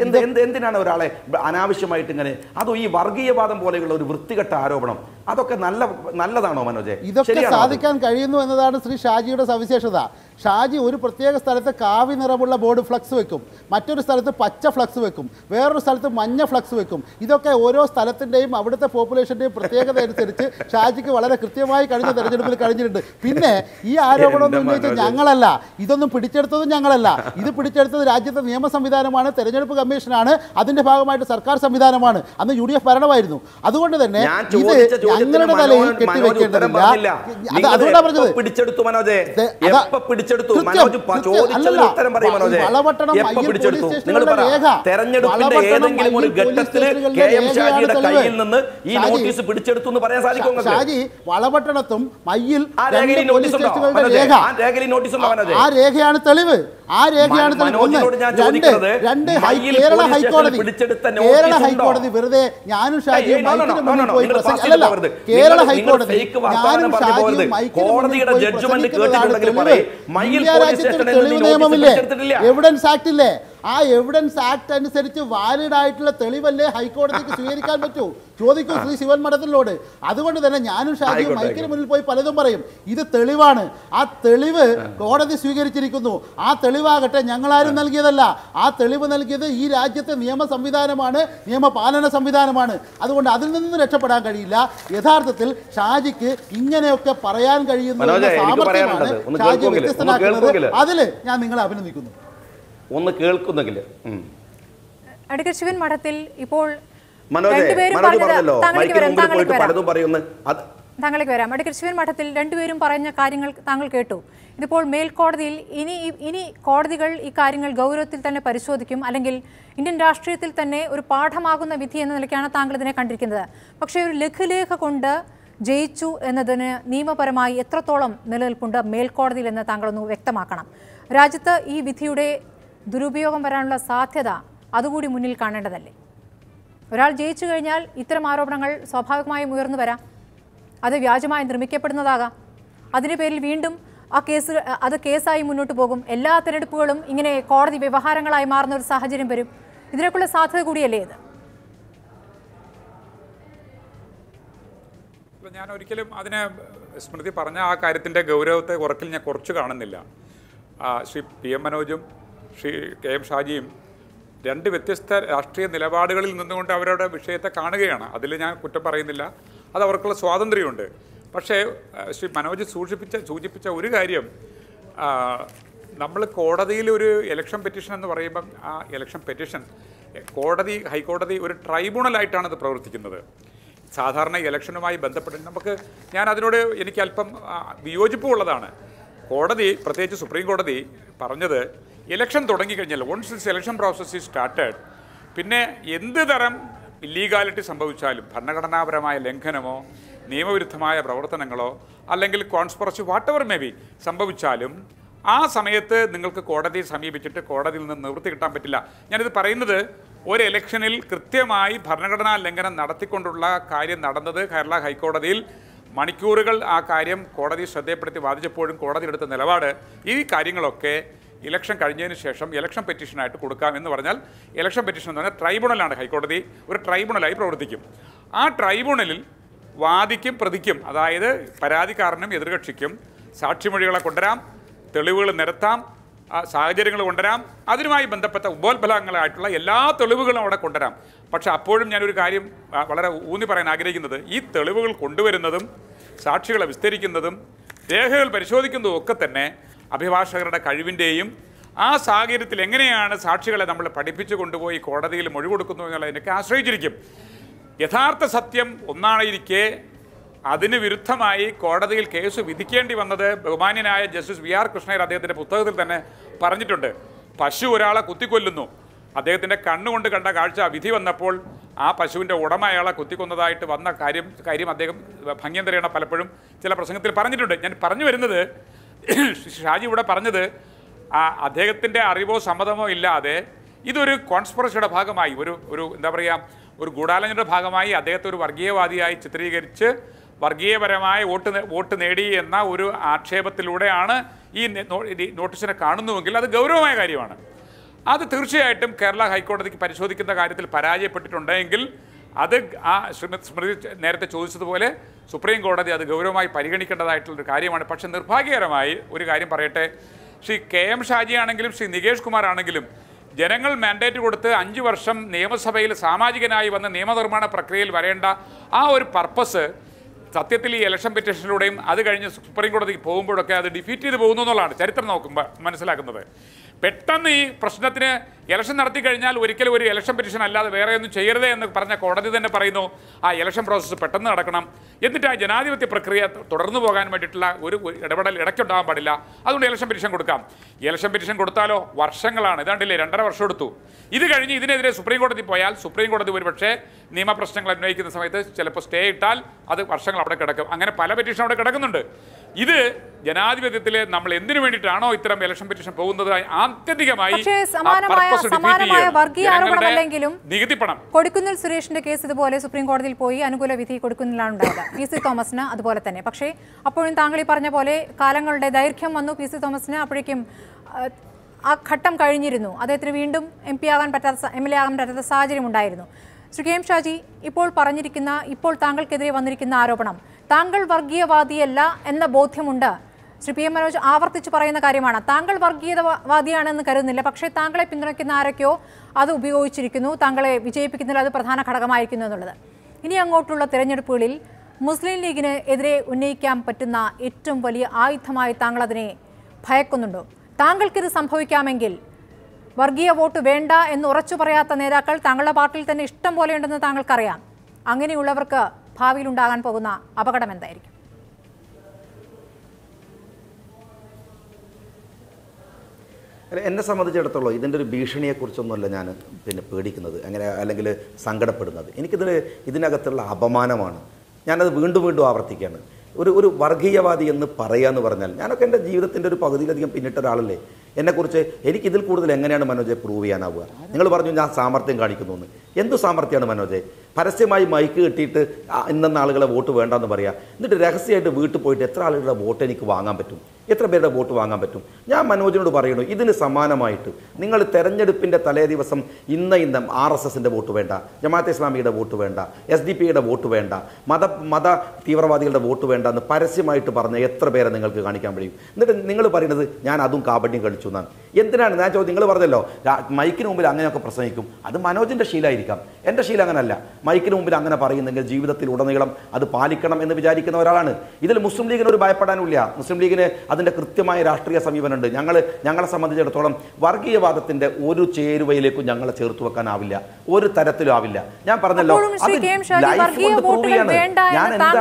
എന്ത് എന്ത് എന്തിനാണ് ഒരാളെ അനാവശ്യമായിട്ട് ഇങ്ങനെ അതോ ഈ വർഗീയവാദം പോലെയുള്ള ഒരു വൃത്തികെട്ട ആരോപണം അതൊക്കെ നല്ല നല്ലതാണോ മനോജെ? ഇതൊക്കെ സാധിക്കാൻ കഴിയുന്നു എന്നതാണ് ശ്രീ ഷാജിയുടെ സവിശേഷത. ഷാജി ഒരു പ്രത്യേക സ്ഥലത്ത് കാവി നിറമുള്ള ബോർഡ് ഫ്ലക്സ് വെക്കും. മറ്റൊരു സ്ഥലത്ത് പച്ച ഫ്ലക്സ് വെക്കും. വേറൊരു സ്ഥലത്ത് മഞ്ഞ ഫ്ലക്സ് വെക്കും. ഇതൊക്കെ ഓരോ സ്ഥലത്തിന്റെയും അവിടുത്തെ പോപ്പുലേഷന്റെയും പ്രത്യേകത അനുസരിച്ച് ഷാജിക്ക് വളരെ കൃത്യമായി കഴിഞ്ഞ തെരഞ്ഞെടുപ്പിൽ കഴിഞ്ഞിട്ടുണ്ട്. പിന്നെ ഈ ആരോപണമൊന്നും ഉന്നയിച്ച ഞങ്ങളല്ല. ഇതൊന്നും പിടിച്ചെടുത്തതും ഞങ്ങളല്ല. ഇത് പിടിച്ചെടുത്തത് രാജ്യത്തെ നിയമ സംവിധാനമാണ് തെരഞ്ഞെടുപ്പ് കമ്മീഷനാണ് അതിന്റെ ഭാഗമായിട്ട് സർക്കാർ സംവിധാനമാണ്. അന്ന് യു ഡി എഫ് ഭരണമായിരുന്നു. അതുകൊണ്ട് തന്നെ ഇത് ഞങ്ങളുടെ തലയിൽ കെട്ടിവെക്കേണ്ടതില്ല അതുകൊണ്ടാണ് പറഞ്ഞത്. പിടിച്ചെടുത്തു മനോജെ? എപ്പോ പിടിച്ചെടുത്തു? കൃത്യം, മനോജ് പ- കൃത്യം. ചോദിച്ചതിന് അല്ലല്ല, ഉത്തരം പറയും വ- എപ്പോ പിടിച്ചെടുത്തു? നിങ്ങൾ പറ. സ്റ്റേഷനുകളുടെ തെരഞ്ഞെടുപ്പിന്റെ ഏതെങ്കിലും ഒരു ഘട്ടത്തിൽ കെ എം ഷാജിയുടെ. കയ്യിൽ നിന്ന് ഈ നോട്ടീസ് പിടിച്ചെടുത്തു എന്ന് പറയാൻ സാധിക്കും നിങ്ങൾക്ക്? ഷാജി വളപട്ടണത്തും മയ്യിൽ ആ രേഖയാണ് തെളിവ്. ആ രേഖയാണ് രണ്ട് രണ്ട് കേരള ഹൈക്കോടതി. കേരള ഹൈക്കോടതി വെറുതെ ഞാനും ഷാജിയും മൈക്കിന് മുന്നിൽ പോയി നിങ്ങൾ പ്രസംഗി- ഫാസ്റ്റ് അല്ലല്ല. പോകരുത്. കേരള ഹൈക്കോടതി കോടതിയുടെ ജഡ്ജ്മെന്റ് കേട്ടിട്ടുണ്ടെങ്കിൽ പറയും. മയ്യിൽ പോലീസ് സ്റ്റേഷനിൽ. എവിഡൻസ് ആക്ട് ഇല്ലേ ആ എവിഡൻസ് ആക്ട് അനുസരിച്ച് വാലിഡ് ആയിട്ടുള്ള തെളിവല്ലേ ഹൈക്കോടതിക്ക് സ്വീകരിക്കാൻ പറ്റൂ? ചോദിക്കൂ ശ്രീ ശിവൻ മഠത്തിനോട്. അതുകൊണ്ട് തന്നെ ഞാനും ഷാജിയും മൈക്കിന് മുന്നിൽ പോയി പലതും പറയും. ഇത് തെളിവാണ്. ആ തെളിവ് കോടതി സ്വീകരിച്ചിരിക്കുന്നു. ആ തെളിവാകട്ടെ ഞങ്ങളാരും നൽകിയതല്ല. ആ തെളിവ് നൽകിയത് ഈ രാജ്യത്തെ നിയമ സംവിധാനമാണ് നിയമപാലന സംവിധാനമാണ്. അതുകൊണ്ട് അതിൽ നിന്ന് രക്ഷപ്പെടാൻ കഴിയില്ല. യഥാർത്ഥത്തിൽ ഷാജിക്ക് ഇങ്ങനെയൊക്കെ പറയാൻ കഴിയുന്ന സാമർഥ്യമാണ് ഷാജി വ്യത്യസ്തനാക്കുന്നത്. അതിൽ ഞാൻ നിങ്ങളെ അഭിനന്ദിക്കുന്നു. ഒന്ന് കേൾക്കുന്നെങ്കിൽ. അഡ്വക്കേറ്റ് ശിവൻ മഠത്തിൽ ഇപ്പോൾ. പലതും പറയുന്നു താങ്കളേക്ക് വരാം. അഡ്വക്കേറ്റ് ശിവൻ മഠത്തിൽ രണ്ടുപേരും പറഞ്ഞ കാര്യങ്ങൾ താങ്കൾ കേട്ടു. ഇതിപ്പോൾ മേൽക്കോടതിയിൽ ഇനി ഇനി കോടതികൾ ഈ കാര്യങ്ങൾ ഗൗരവത്തിൽ തന്നെ പരിശോധിക്കും അല്ലെങ്കിൽ ഇന്ത്യൻ രാഷ്ട്രീയത്തിൽ തന്നെ ഒരു പാഠമാകുന്ന വിധി എന്ന നിലയ്ക്കാണ് താങ്കൾ ഇതിനെ കണ്ടിരിക്കുന്നത്. പക്ഷേ ഒരു ലഘുലേഖ കൊണ്ട് ജയിച്ചു എന്നതിന് നിയമപരമായി എത്രത്തോളം നിലനിൽപ്പുണ്ട് മേൽക്കോടതിയിൽ എന്ന് താങ്കളൊന്ന് വ്യക്തമാക്കണം. രാജ്യത്ത് ഈ വിധിയുടെ ദുരുപയോഗം വരാനുള്ള സാധ്യത അതുകൂടി മുന്നിൽ കാണേണ്ടതല്ലേ? ഒരാൾ ജയിച്ചു കഴിഞ്ഞാൽ ഇത്തരം ആരോപണങ്ങൾ സ്വാഭാവികമായും ഉയർന്നു വരാം. അത് വ്യാജമായി നിർമ്മിക്കപ്പെടുന്നതാകാം. അതിന്റെ പേരിൽ വീണ്ടും ആ കേസ് അത് കേസായി മുന്നോട്ട് പോകും. എല്ലാ തിരഞ്ഞെടുപ്പുകളും ഇങ്ങനെ കോടതി വ്യവഹാരങ്ങളായി മാറുന്ന ഒരു സാഹചര്യം വരും. ഇതിനൊക്കെയുള്ള സാധ്യത കൂടിയല്ലേ ഇത്? ഞാൻ ഒരിക്കലും അതിനെ സ്മൃതി പറഞ്ഞ ആ കാര്യത്തിന്റെ ഗൗരവത്തെ ഉറക്കിൽ ഞാൻ കുറച്ച് കാണുന്നില്ല. ശ്രീ പി എം മനോജും ശ്രീ കെ എം ഷാജിയും രണ്ട് വ്യത്യസ്ത രാഷ്ട്രീയ നിലപാടുകളിൽ നിന്നുകൊണ്ട് അവരുടെ വിഷയത്തെ കാണുകയാണ്. അതിൽ ഞാൻ കുറ്റം പറയുന്നില്ല. അത് അവർക്കുള്ള സ്വാതന്ത്ര്യമുണ്ട്. പക്ഷേ ശ്രീ മനോജ് സൂചിപ്പിച്ച സൂചിപ്പിച്ച ഒരു കാര്യം നമ്മൾ കോടതിയിൽ ഒരു ഇലക്ഷൻ പെറ്റീഷൻ എന്ന് പറയുമ്പം ആ ഇലക്ഷൻ പെറ്റീഷൻ കോടതി ഹൈക്കോടതി ഒരു ട്രൈബ്യൂണലായിട്ടാണ് അത് പ്രവർത്തിക്കുന്നത്. സാധാരണ ഇലക്ഷനുമായി ബന്ധപ്പെട്ട് നമുക്ക് ഞാൻ അതിനോട് എനിക്ക് അല്പം വിയോജിപ്പുള്ളതാണ്. കോടതി പ്രത്യേകിച്ച് സുപ്രീം കോടതി പറഞ്ഞത് ഇലക്ഷൻ തുടങ്ങിക്കഴിഞ്ഞാൽ once this election process is started പിന്നെ എന്ത് തരം ഇല്ലീഗാലിറ്റി സംഭവിച്ചാലും ഭരണഘടനാപരമായ ലംഘനമോ നിയമവിരുദ്ധമായ പ്രവർത്തനങ്ങളോ അല്ലെങ്കിൽ conspiracy whatever may be സംഭവിച്ചാലും ആ സമയത്ത് നിങ്ങൾക്ക് കോടതിയെ സമീപിച്ചിട്ട് കോടതിയിൽ നിന്ന് നിവൃത്തി കിട്ടാൻ പറ്റില്ല. ഞാനിത് പറയുന്നത് ഒരു ഇലക്ഷനിൽ കൃത്യമായി ഭരണഘടനാ ലംഘനം നടത്തിക്കൊണ്ടുള്ള കാര്യം നടന്നത് കേരള ഹൈക്കോടതിയിൽ. മണിക്കൂറുകൾ ആ കാര്യം കോടതി ശ്രദ്ധയപ്പെടുത്തി വാദിച്ചപ്പോഴും കോടതി എടുത്ത നിലപാട് ഈ കാര്യങ്ങളൊക്കെ ഇലക്ഷൻ കഴിഞ്ഞതിന് ശേഷം ഇലക്ഷൻ പെറ്റീഷനായിട്ട് കൊടുക്കാം എന്ന് പറഞ്ഞാൽ ഇലക്ഷൻ പെറ്റീഷൻ എന്ന് പറഞ്ഞാൽ ട്രൈബ്യൂണലാണ് ഹൈക്കോടതി. ഒരു ട്രൈബ്യൂണലായി പ്രവർത്തിക്കും. ആ ട്രൈബ്യൂണലിൽ വാദിക്കും പ്രതിക്കും അതായത് പരാതിക്കാരനും എതിർകക്ഷിക്കും സാക്ഷിമൊഴികളെ കൊണ്ടുവരാം തെളിവുകൾ നിരത്താം സാഹചര്യങ്ങൾ കൊണ്ടുവരാം അതിനുമായി ബന്ധപ്പെട്ട ഉപോത്ഫലങ്ങളായിട്ടുള്ള എല്ലാ തെളിവുകളും അവിടെ കൊണ്ടുവരാം. പക്ഷേ അപ്പോഴും ഞാനൊരു കാര്യം വളരെ ഊന്നി പറയാൻ ആഗ്രഹിക്കുന്നത് ഈ തെളിവുകൾ കൊണ്ടുവരുന്നതും സാക്ഷികളെ വിസ്തരിക്കുന്നതും രേഖകൾ പരിശോധിക്കുന്നതും ഒക്കെ തന്നെ അഭിഭാഷകരുടെ കഴിവിന്റെയും ആ സാഹചര്യത്തിൽ എങ്ങനെയാണ് സാക്ഷികളെ നമ്മൾ പഠിപ്പിച്ചു കൊണ്ടുപോയി കോടതിയിൽ മൊഴി കൊടുക്കുന്നു എന്നുള്ളതിനൊക്കെ ആശ്രയിച്ചിരിക്കും. യഥാർത്ഥ സത്യം ഒന്നാണിരിക്കെ അതിന് വിരുദ്ധമായി കോടതിയിൽ കേസ് വിധിക്കേണ്ടി വന്നത് ബഹുമാന്യനായ ജസ്റ്റിസ് വി ആർ കൃഷ്ണയർ അദ്ദേഹത്തിന്റെ പുസ്തകത്തിൽ തന്നെ പറഞ്ഞിട്ടുണ്ട്. പശു ഒരാളെ കുത്തിക്കൊല്ലുന്നു. അദ്ദേഹത്തിന്റെ കണ്ണുകൊണ്ട് കണ്ട കാഴ്ച വിധി വന്നപ്പോൾ ആ പശുവിന്റെ ഉടമ അയാളെ കുത്തിക്കൊന്നതായിട്ട് വന്ന കാര്യം കാര്യം അദ്ദേഹം ഭംഗ്യന്തരേണ പലപ്പോഴും ചില പ്രസംഗത്തിൽ പറഞ്ഞിട്ടുണ്ട്. ഞാൻ പറഞ്ഞു വരുന്നത് ഷാജി ഇവിടെ പറഞ്ഞത് ആ അദ്ദേഹത്തിന്റെ അറിവോ സമ്മതമോ ഇല്ലാതെ ഇതൊരു കോൺസ്പിറസിയുടെ ഭാഗമായി ഒരു ഒരു എന്താ പറയുക ഒരു ഗൂഢാലോചനയുടെ ഭാഗമായി അദ്ദേഹത്തെ ഒരു വർഗീയവാദിയായി ചിത്രീകരിച്ച് വർഗീയപരമായ വോട്ട് വോട്ട് നേടി എന്ന ഒരു ആക്ഷേപത്തിലൂടെയാണ് ഈ നോട്ടീസിനെ കാണുന്നുവെങ്കിൽ അത് ഗൗരവമായ കാര്യമാണ്. അത് തീർച്ചയായിട്ടും കേരള ഹൈക്കോടതിക്ക് പരിശോധിക്കുന്ന കാര്യത്തിൽ പരാജയപ്പെട്ടിട്ടുണ്ടെങ്കിൽ അത് ആ സ്മൃതി നേരത്തെ ചോദിച്ചതുപോലെ സുപ്രീം കോടതി അത് ഗൗരവമായി പരിഗണിക്കേണ്ടതായിട്ടുള്ളൊരു കാര്യമാണ്. പക്ഷെ നിർഭാഗ്യകരമായി ഒരു കാര്യം പറയട്ടെ. ശ്രീ കെ എം ഷാജി ആണെങ്കിലും ശ്രീ നികേഷ് കുമാർ ആണെങ്കിലും ജനങ്ങൾ മാൻഡേറ്റ് കൊടുത്ത് അഞ്ച് വർഷം നിയമസഭയിൽ സാമാജികനായി വന്ന നിയമനിർമ്മാണ പ്രക്രിയയിൽ വരേണ്ട ആ ഒരു പർപ്പസ് സത്യത്തിൽ ഈ ഇലക്ഷൻ പെറ്റീഷനിലൂടെയും അത് കഴിഞ്ഞ് സുപ്രീം കോടതിക്ക് പോകുമ്പോഴൊക്കെ അത് ഡിഫീറ്റ് ചെയ്ത് പോകുന്നു എന്നുള്ളതാണ് ചരിത്രം നോക്കുമ്പോൾ മനസ്സിലാക്കുന്നത്. പെട്ടെന്ന് ഈ പ്രശ്നത്തിന് ഇലക്ഷൻ നടത്തി കഴിഞ്ഞാൽ ഒരിക്കലും ഒരു ഇലക്ഷൻ പെറ്റീഷൻ അല്ലാതെ വേറെ ഒന്നും ചെയ്യരുത് എന്ന് പറഞ്ഞ കോടതി തന്നെ പറയുന്നു ആ ഇലക്ഷൻ പ്രോസസ്സ് പെട്ടെന്ന് നടക്കണം. എന്നിട്ട് ആ ജനാധിപത്യ പ്രക്രിയ തുടർന്നു പോകാൻ വേണ്ടിയിട്ടുള്ള ഒരു ഇടപെടൽ ഇടയ്ക്കുണ്ടാകാൻ പാടില്ല. അതുകൊണ്ട് ഇലക്ഷൻ പെറ്റീഷൻ കൊടുക്കാം. ഇലക്ഷൻ പെറ്റീഷൻ കൊടുത്താലോ വർഷങ്ങളാണ്. ഇതാണ്ടില്ലേ രണ്ടര വർഷം എടുത്തു. ഇത് കഴിഞ്ഞ് ഇതിനെതിരെ സുപ്രീം കോടതി പോയാൽ സുപ്രീം കോടതി ഒരുപക്ഷെ നിയമപ്രശ്നങ്ങൾ അന്വയിക്കുന്ന സമയത്ത് ചിലപ്പോൾ സ്റ്റേ ഇട്ടാൽ അത് വർഷങ്ങൾ അവിടെ കിടക്കും. അങ്ങനെ പല പെറ്റീഷൻ അവിടെ കിടക്കുന്നുണ്ട്. ഇത് ജനാധിപത്യത്തിലെ നമ്മൾ എന്തിനു വേണ്ടിയിട്ടാണോ ഇത്തരം ഇലക്ഷൻ പെറ്റീഷൻ പോകുന്നത്? ആത്യന്തികമായി നികുതി പണം കൊടിക്കുന്നിൽ സുരേഷിന്റെ കേസ് ഇതുപോലെ സുപ്രീം കോടതിയിൽ പോയി അനുകൂല വിധി കൊടുക്കുന്നിലാണ് ഉണ്ടായത്. പി സി തോമസിന് അതുപോലെ തന്നെ. പക്ഷേ അപ്പോഴും താങ്കൾ ഈ പറഞ്ഞ പോലെ കാലങ്ങളുടെ ദൈർഘ്യം വന്നു. പി സി തോമസിന് അപ്പോഴേക്കും ആ ഘട്ടം കഴിഞ്ഞിരുന്നു. അദ്ദേഹത്തിന് വീണ്ടും എം പി ആകാൻ പറ്റാത്ത എം എൽ എ ആകാൻ പറ്റാത്ത സാഹചര്യം ഉണ്ടായിരുന്നു ശ്രീ കെ എം ഷാജി ഇപ്പോൾ പറഞ്ഞിരിക്കുന്ന ഇപ്പോൾ താങ്കൾക്കെതിരെ വന്നിരിക്കുന്ന ആരോപണം. താങ്കൾ വർഗീയവാദിയല്ല എന്ന ബോധ്യമുണ്ട്. ശ്രീ പി എം മനോജ് ആവർത്തിച്ച് പറയുന്ന കാര്യമാണ്. താങ്കൾ വർഗീയവാദിയാണെന്ന് കരുതുന്നില്ല. പക്ഷേ താങ്കളെ പിന്തുണയ്ക്കുന്ന ആരൊക്കെയോ അത് ഉപയോഗിച്ചിരിക്കുന്നു. താങ്കളെ വിജയിപ്പിക്കുന്നതിൽ അത് പ്രധാന ഘടകമായിരിക്കുന്നു എന്നുള്ളത്. ഇനി അങ്ങോട്ടുള്ള തിരഞ്ഞെടുപ്പുകളിൽ മുസ്ലിം ലീഗിന് എതിരെ ഉന്നയിക്കാൻ പറ്റുന്ന ഏറ്റവും വലിയ ആയുധമായി താങ്കൾ അതിനെ ഭയക്കുന്നുണ്ടോ? താങ്കൾക്കിത് സംഭവിക്കാമെങ്കിൽ വർഗീയ വോട്ട് വേണ്ട എന്ന് ഉറച്ചു പറയാത്ത നേതാക്കൾ താങ്കളുടെ പാർട്ടിയിൽ തന്നെ ഇഷ്ടം പോലെ ഉണ്ടെന്ന് താങ്കൾക്കറിയാം. അങ്ങനെയുള്ളവർക്ക് ഭാവിയിൽ ഉണ്ടാകാൻ പോകുന്ന അപകടം എന്തായിരിക്കും? അല്ല, എന്നെ സംബന്ധിച്ചിടത്തോളം ഇതിന്റെ ഒരു ഭീഷണിയെക്കുറിച്ചൊന്നുമല്ല ഞാൻ പിന്നെ പേടിക്കുന്നത് അങ്ങനെ അല്ലെങ്കിൽ സങ്കടപ്പെടുന്നത്. എനിക്കിതിൽ ഇതിനകത്തുള്ള അപമാനമാണ്. ഞാനത് വീണ്ടും വീണ്ടും ആവർത്തിക്കുകയാണ്. ഒരു ഒരു വർഗീയവാദി എന്ന് പറയുക എന്ന് പറഞ്ഞാൽ ഞാനൊക്കെ എന്റെ ജീവിതത്തിന്റെ ഒരു പകുതിയിലധികം പിന്നിട്ട ഒരാളല്ലേ? എന്നെക്കുറിച്ച് എനിക്ക് ഇതിൽ കൂടുതൽ എങ്ങനെയാണ് മനോജെ പ്രൂവ് ചെയ്യാനാവുക? നിങ്ങൾ പറഞ്ഞു ഞാൻ സാമർത്ഥ്യം കാണിക്കുന്നു എന്ന് എന്ത് സാമർത്ഥ്യമാണ് മനോജെ? പരസ്യമായി മൈക്ക് കിട്ടിയിട്ട് ഇന്നെന്ന ആളുകളെ വോട്ട് വേണ്ടെന്ന് പറയാം. എന്നിട്ട് രഹസ്യമായിട്ട് വീട്ടിൽ പോയിട്ട് എത്ര ആളുകളുടെ വോട്ട് എനിക്ക് വാങ്ങാൻ പറ്റും? എത്ര പേരുടെ വോട്ട് വാങ്ങാൻ പറ്റും? ഞാൻ മനോജിനോട് പറയുന്നു ഇതിന് സമാനമായിട്ട് നിങ്ങൾ തെരഞ്ഞെടുപ്പിന്റെ തലേ ദിവസം ഇന്ന ഇന്ന ആർ എസ് എസിന്റെ വോട്ട് വേണ്ട ജമാഅത്തെ ഇസ്ലാമിയുടെ വോട്ട് വേണ്ട എസ് ഡി പിയുടെ വോട്ട് വേണ്ട മത മത തീവ്രവാദികളുടെ വോട്ട് വേണ്ട എന്ന് പരസ്യമായിട്ട് പറഞ്ഞ എത്ര പേരെ നിങ്ങൾക്ക് കാണിക്കാൻ കഴിയും? എന്നിട്ട് നിങ്ങൾ പറയുന്നത് ഞാൻ അതും കാപട്യം കളിച്ചു എന്നാണ്. എന്തിനാണ്? ഞാൻ ചോദ്യം നിങ്ങൾ പറഞ്ഞല്ലോ മൈക്കിന് മുമ്പിൽ അങ്ങനെയൊക്കെ പ്രസംഗിക്കും. അത് മനോജിന്റെ ശീലമായിരിക്കാം എന്റെ ശീലം അങ്ങനല്ല. മൈക്കിന് മുമ്പിൽ അങ്ങനെ പറയുന്നെങ്കിൽ ജീവിതത്തിൽ ഉടനീളം അത് പാലിക്കണം എന്ന് വിചാരിക്കുന്ന ഒരാളാണ്. ഇതിൽ മുസ്ലിം ലീഗിന് ഒരു ഭയപ്പെടാനില്ല മുസ്ലിം ലീഗിന് അതിന്റെ കൃത്യമായ രാഷ്ട്രീയ സമീപനമുണ്ട്. ഞങ്ങൾ ഞങ്ങളെ സംബന്ധിച്ചിടത്തോളം വർഗീയവാദത്തിന്റെ ഒരു ചേരുവയിലേക്കും ഞങ്ങളെ ചേർത്ത് വെക്കാനാവില്ല. ഒരു തരത്തിലും ആവില്ല. ഞാൻ പറഞ്ഞല്ലോ അത് ഞാൻ എന്താണ്?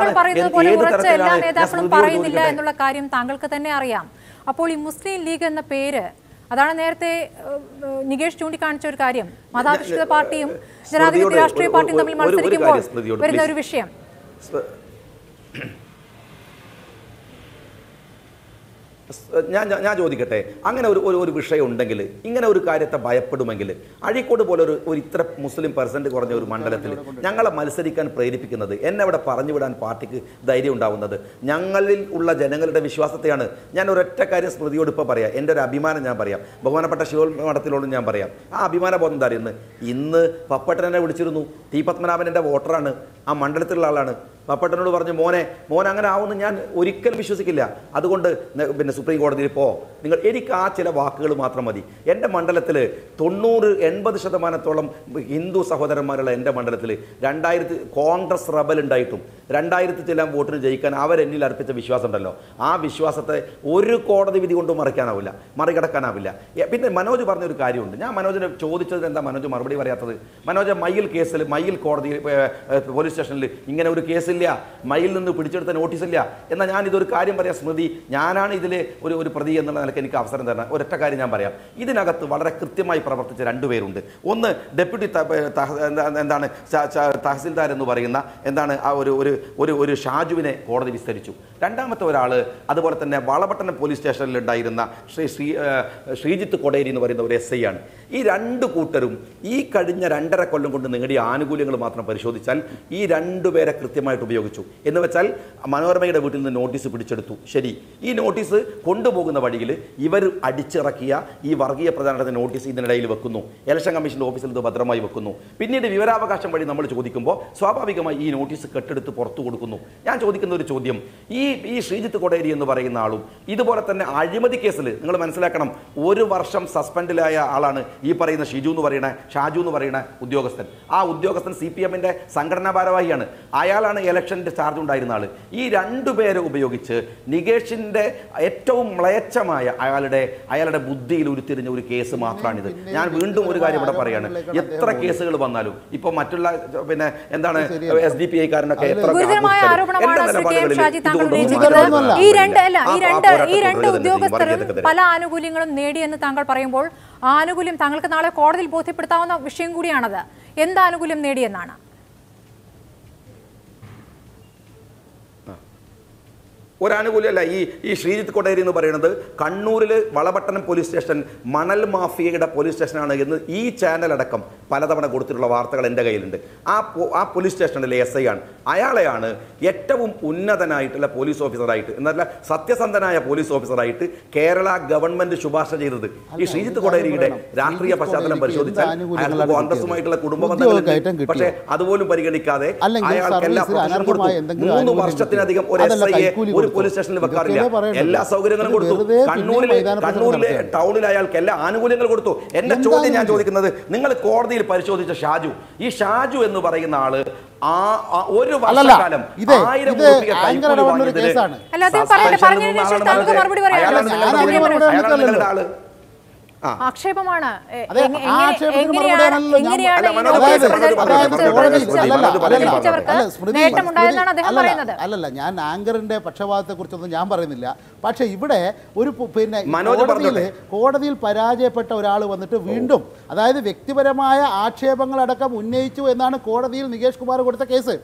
എന്നുള്ള കാര്യം താങ്കൾക്ക് തന്നെ അറിയാം. അപ്പോൾ ഈ മുസ്ലിം ലീഗ് എന്ന പേര് അതാണ് നേരത്തെ നികേഷ് ചൂണ്ടിക്കാണിച്ച ഒരു കാര്യം. മതാധിഷ്ഠിത പാർട്ടിയും ജനാധിപത്യ രാഷ്ട്രീയ പാർട്ടിയും തമ്മിൽ മത്സരിക്കുമ്പോൾ വരുന്ന ഒരു വിഷയം സ്- സ്- ഞാൻ ഞാൻ- ചോദിക്കട്ടെ. അങ്ങനെ ഒരു ഒരു വിഷയം ഉണ്ടെങ്കിൽ ഇങ്ങനെ ഒരു കാര്യത്തെ ഭയപ്പെടുമെങ്കിൽ അഴീക്കോട് പോലെ ഒരു ഒരു ഇത്ര മുസ്ലിം പെർസെന്റ് കുറഞ്ഞ ഒരു മണ്ഡലത്തിൽ ഞങ്ങളെ മത്സരിക്കാൻ പ്രേരിപ്പിക്കുന്നത് എന്നെ അവിടെ പറഞ്ഞു വിടാൻ പാർട്ടിക്ക് ധൈര്യം ഉണ്ടാവുന്നത് ഞങ്ങളിൽ ഉള്ള ജനങ്ങളുടെ വിശ്വാസത്തെയാണ്. ഞാൻ ഒരൊറ്റ കാര്യം സ്മൃതിയോട് ഇപ്പോൾ പറയാം. എന്റെ ഒരു അഭിമാനം ഞാൻ പറയാം. ബഹുമാനപ്പെട്ട ശിവമഠത്തിലോടും ഞാൻ പറയാം. ആ അഭിമാന ബോധം എന്താ അറിയുന്നത്? ഇന്ന് പപ്പട്ടനെ വിളിച്ചിരുന്നു. ടി പത്മനാഭൻ എന്റെ വോട്ടറാണ്. ആ മണ്ഡലത്തിലുള്ള ആളാണ്. പപ്പട്ടനോട് പറഞ്ഞു മോനെ മോൻ അങ്ങനെ ആവുമെന്ന് ഞാൻ ഒരിക്കലും വിശ്വസിക്കില്ല. അതുകൊണ്ട് പിന്നെ സുപ്രീം കോടതിയിൽ പോ. നിങ്ങൾ എനിക്ക് ആ ചില വാക്കുകൾ മാത്രം മതി. എന്റെ മണ്ഡലത്തിൽ തൊണ്ണൂറ് എൺപത് ശതമാനത്തോളം ഹിന്ദു സഹോദരന്മാരുള്ള എന്റെ മണ്ഡലത്തിൽ രണ്ടായിരത്തി കോൺഗ്രസ് റബൽ ഉണ്ടായിട്ടും രണ്ടായിരത്തി ചില വോട്ടിന് ജയിക്കാൻ അവരെന്നിൽ അർപ്പിച്ച വിശ്വാസം ഉണ്ടല്ലോ ആ വിശ്വാസത്തെ ഒരു കോടതി വിധി കൊണ്ട് മറിക്കാനാവില്ല മറികടക്കാനാവില്ല. പിന്നെ മനോജ് പറഞ്ഞൊരു കാര്യമുണ്ട്. ഞാൻ മനോജിനെ ചോദിച്ചതിന് എന്താ മനോജ് മറുപടി പറയാത്തത്? മനോജ് മയിൽ കേസിൽ മയിൽ കോടതി പോലീസ് സ്റ്റേഷനിൽ ഇങ്ങനെ ഒരു കേസില്ല മയിൽ നിന്ന് പിടിച്ചെടുത്ത നോട്ടീസ് ഇല്ല. എന്നാൽ ഞാൻ ഇതൊരു കാര്യം പറയാം സ്മൃതി. ഞാനാണ് ഇതിലെ ഒരു ഒരു പ്രതി എന്നുള്ള നിലയ്ക്ക് എനിക്ക് അവസരം തരണം. ഒരൊറ്റ കാര്യം ഞാൻ പറയാം. ഇതിനകത്ത് വളരെ കൃത്യമായി പ്രവർത്തിച്ച രണ്ടുപേരുണ്ട് ഒന്ന് ഡെപ്യൂട്ടി എന്താണ് തഹസിൽദാർ എന്ന് പറയുന്ന എന്താണ് ആ ഒരു ഒരു ഒരു ഒരു ഷാജുവിനെ കോടതി വിസ്തരിച്ചു. രണ്ടാമത്തെ ഒരാൾ അതുപോലെ തന്നെ വളപട്ടണം പോലീസ് സ്റ്റേഷനിൽ ഉണ്ടായിരുന്ന ശ്രീ ശ്രീ ശ്രീജിത്ത് കൊടേരി എന്ന് പറയുന്ന ഒരു എസ് ഐ ആണ്. ഈ രണ്ട് കൂട്ടരും ഈ കഴിഞ്ഞ രണ്ടര കൊല്ലം കൊണ്ട് നേടിയ ആനുകൂല്യങ്ങൾ മാത്രം പരിശോധിച്ചാൽ ഈ രണ്ടുപേരെ കൃത്യമായിട്ട് ഉപയോഗിച്ചു. എന്ന് വെച്ചാൽ മനോരമയുടെ വീട്ടിൽ നിന്ന് നോട്ടീസ് പിടിച്ചെടുത്തു. ശരി. ഈ നോട്ടീസ് കൊണ്ടുപോകുന്ന വഴിയിൽ ഇവർ അടിച്ചിറക്കിയ ഈ വർഗീയ പ്രചാരണത്തിന് നോട്ടീസ് ഇതിനിടയിൽ വെക്കുന്നു. ഇലക്ഷൻ കമ്മീഷന്റെ ഓഫീസിൽ ഇത് ഭദ്രമായി വെക്കുന്നു. പിന്നീട് വിവരാവകാശം വഴി നമ്മൾ ചോദിക്കുമ്പോൾ സ്വാഭാവികമായി ഈ നോട്ടീസ് കെട്ടെടുത്ത് പുറത്തു കൊടുക്കുന്നു. ഞാൻ ചോദിക്കുന്ന ഒരു ചോദ്യം. ഈ ഈ ശ്രീജിത്ത് കൊടേരി എന്ന് പറയുന്ന ആളും ഇതുപോലെ തന്നെ അഴിമതി കേസിൽ നിങ്ങൾ മനസ്സിലാക്കണം ഒരു വർഷം സസ്പെൻഡിലായ ആളാണ് ഈ പറയുന്ന ഷിജു എന്ന് പറയുന്ന ഷാജു എന്ന് പറയുന്ന ഉദ്യോഗസ്ഥൻ. ആ ഉദ്യോഗസ്ഥൻ സി പി എമ്മിന്റെ സംഘടനാ ഭാരവാഹിയാണ്. അയാളാണ് ഇലക്ഷന്റെ ചാർജ് ഉണ്ടായിരുന്ന ആൾ ഈ രണ്ടു പേരെ ഉപയോഗിച്ച് നികേഷിന്റെ ഏറ്റവും മ്ലയച്ചമായ അയാളുടെ അയാളുടെ ബുദ്ധിയിൽ ഉരുത്തിരിഞ്ഞ ഒരു കേസ് മാത്രമാണിത് ഞാൻ വീണ്ടും ഒരു കാര്യം ഇവിടെ പറയാണ്. എത്ര കേസുകൾ വന്നാലും ഇപ്പൊ മറ്റുള്ള പിന്നെ എന്താണ് എസ് ഡി പി ഐക്കാരനൊക്കെ എത്ര ഗുരുതരമായ ആഘോഷിച്ചാലും ആരോപണമാണ് എന്റെ ശ്രീ കെ എം നിലപാടുകളിൽ ഷാജി താങ്കൾ ഇതുകൊണ്ടൊന്നും ഉന്നയിച്ചിരിക്കുന്നത് മാറ്റമില്ല. ഈ രണ്ട് അല്ല ഈ രണ്ട് ഈ രണ്ട്. ഉദ്യോഗസ്ഥരും. പല ആനുകൂല്യങ്ങളും നേടിയെന്ന് താങ്കൾ പറയുമ്പോൾ ആനുകൂല്യം താങ്കൾക്ക് നാളെ കോടതിയിൽ ബോധ്യപ്പെടുത്താവുന്ന വിഷയം കൂടിയാണത്. എന്ത് ആനുകൂല്യം നേടിയെന്നാണ്? ഒരാനുകൂല്യമല്ല ഈ ഈ ശ്രീജിത്ത് കൊടേരി എന്ന് പറയുന്നത് കണ്ണൂരിൽ വളപട്ടണം പോലീസ് സ്റ്റേഷൻ മണൽ മാഫിയയുടെ പോലീസ് സ്റ്റേഷനാണ് എന്ന് ഈ ചാനലടക്കം പലതവണ കൊടുത്തിട്ടുള്ള വാർത്തകൾ എന്റെ കയ്യിലുണ്ട്. ആ ആ പോലീസ് സ്റ്റേഷനിലെ എസ് ഐ ആണ്. അയാളെയാണ് ഏറ്റവും ഉന്നതനായിട്ടുള്ള പോലീസ് ഓഫീസറായിട്ട് എന്നല്ല സത്യസന്ധനായ പോലീസ് ഓഫീസറായിട്ട് കേരള ഗവൺമെന്റ് ശുപാർശ ചെയ്തത്. ഈ ശ്രീജിത്ത് കൊടേരിയുടെ രാഷ്ട്രീയ പശ്ചാത്തലം പരിശോധിച്ചാൽ അയാൾക്ക് കോൺഗ്രസുമായിട്ടുള്ള കുടുംബ ഉദ്യോഗക്കയറ്റം പക്ഷേ അതുപോലും പരിഗണിക്കാതെ അയാൾക്ക് എല്ലാ അനർഹമായ കൊടുത്തു. മൂന്ന് വർഷത്തിനധികം വർഷത്തിലധികം ഒരു എസ് ഐയെ ഒരു. പോലീസ് സ്റ്റേഷനിൽ വെക്കാറില്ല. എല്ലാ സൗകര്യങ്ങളും കൊടുത്തു. കണ്ണൂരിലെ കണ്ണൂരിലെ ടൗണിലെ ടൗണിൽ അയാൾക്ക് എല്ലാ ആനുകൂല്യങ്ങൾ കൊടുത്തു. എന്റെ ചോദ്യം ഞാൻ ചോദിക്കുന്നത് നിങ്ങൾ കോടതിയിൽ പരിശോധിച്ച ഷാജു ഈ ഷാജു എന്ന് പറയുന്ന ആൾ ആ ഒരു വർഷക്കാലം ആയിരം. അയാളാണ് നിങ്ങളുടെ ആൾ. ആക്ഷേപമാണ്. അല്ലല്ല, ഞാൻ ആങ്കറിന്റെ പക്ഷപാതത്തെ കുറിച്ചൊന്നും ഞാൻ പറയുന്നില്ല. പക്ഷെ ഇവിടെ ഒരു പിന്നെ മനോജ് കോടതിയിൽ. കോടതിയിൽ പരാജയപ്പെട്ട ഒരാൾ വന്നിട്ട് വീണ്ടും അതായത് വ്യക്തിപരമായ ആക്ഷേപങ്ങളടക്കം ഉന്നയിച്ചു എന്നാണ് കോടതിയിൽ നികേഷ് കുമാർ കൊടുത്ത കേസ്.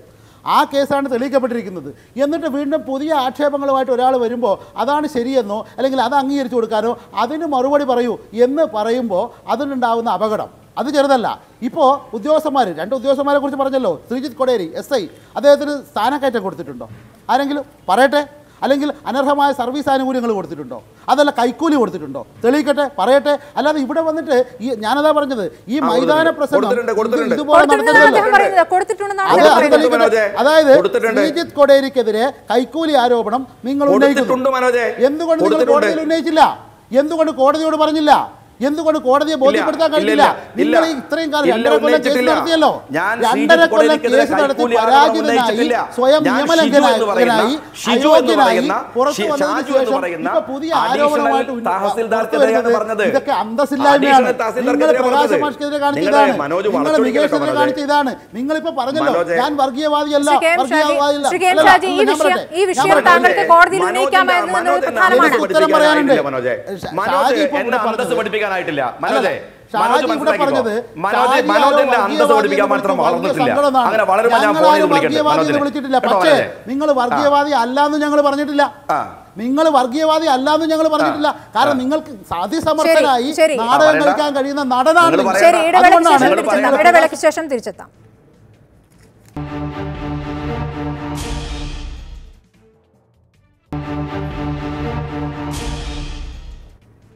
ആ കേസാണ് തെളിയിക്കപ്പെട്ടിരിക്കുന്നത്. എന്നിട്ട് വീണ്ടും പുതിയ ആക്ഷേപങ്ങളുമായിട്ട് ഒരാൾ വരുമ്പോൾ അതാണ് ശരിയെന്നോ അല്ലെങ്കിൽ അത് അംഗീകരിച്ചു കൊടുക്കാനോ അതിന് മറുപടി പറയൂ എന്ന് പറയുമ്പോൾ അതിനുണ്ടാവുന്ന അപകടം. അത് ചെറുതല്ല. ഇപ്പോൾ ഉദ്യോഗസ്ഥന്മാർ രണ്ട് ഉദ്യോഗസ്ഥന്മാരെ കുറിച്ച് പറഞ്ഞല്ലോ. ശ്രീജിത് കൊടേരി എസ് ഐ അദ്ദേഹത്തിന് സ്ഥാനക്കയറ്റം കൊടുത്തിട്ടുണ്ടോ? ആരെങ്കിലും പറയട്ടെ? അല്ലെങ്കിൽ അനർഹമായ സർവീസ് ആനുകൂല്യങ്ങൾ കൊടുത്തിട്ടുണ്ടോ അതല്ല കൈക്കൂലി കൊടുത്തിട്ടുണ്ടോ തെളിയിക്കട്ടെ പറയട്ടെ അല്ലാതെ ഇവിടെ വന്നിട്ട് ഈ ഞാനതാ പറഞ്ഞത് ഈ മൈതാന കൊടുത്തിട്ടുണ്ട്. പ്രസംഗം. ഇതുപോലെ. അതായത്. ശ്രീജിത്ത് കൊടേരിക്കെതിരെ കൈക്കൂലി ആരോപണം നിങ്ങൾ കൊടുത്തിട്ടുണ്ട് മനോജേ. എന്തുകൊണ്ട് നിങ്ങൾ കൊടുത്തിട്ടുണ്ട്. കോടതിയിൽ ഉന്നയിച്ചില്ല എന്തുകൊണ്ട് കോടതിയോട് പറഞ്ഞില്ല എന്തുകൊണ്ട് കോടതിയെ ബോധ്യപ്പെടുത്താൻ കഴിഞ്ഞില്ല? നിങ്ങൾ ഇത്രയും കാലം രണ്ടര കൊല്ലം കേസ് നടത്തിയല്ലോ. ഞാൻ രണ്ടര കൊല്ലം കേസ് നടത്തി പരാജിതനായി സ്വയം നിയമലംഘനായി അയോഗ്യനായി പുറത്തു വന്നതിന് ശേഷം ഇപ്പൊ പുതിയ ആരോപണമായിട്ട് ഇതൊക്കെ അന്തസ്സില്ലായ്മയാണ് നിങ്ങൾ പ്രകാശ്. മാഷ്ക്കെതിരെ കാണിച്ച ഇതാണ്. നിങ്ങൾ വളച്ചൊടിക്കലൊക്കെ കാണിച്ച ഇതാണ്. നിങ്ങളിപ്പോ പറഞ്ഞല്ലോ ഞാൻ വർഗീയവാദിയല്ല വർഗീയവാദിയല്ല. ഉത്തരം പറയാനുണ്ട്. ഷാജി എന്നെ മനോജേ അന്തസ് മാത്രം വളർന്നിട്ടില്ല. അങ്ങനെ വളരുമ്പോൾ ഞാൻ ഫോണിൽ വിളിക്കട്ടെ പക്ഷേ നിങ്ങൾ വർഗീയവാദി അല്ലാന്ന് ഞങ്ങൾ പറഞ്ഞിട്ടില്ല. ആ. നിങ്ങൾ വർഗീയവാദി അല്ലാന്ന് ഞങ്ങൾ പറഞ്ഞിട്ടില്ല. കാരണം നിങ്ങൾക്ക് അതിസമർത്ഥരായി. നാടകം കളിക്കാൻ കഴിയുന്ന നടനാണ് അതുകൊണ്ടാണ് ശേഷം തിരിച്ചെത്താം.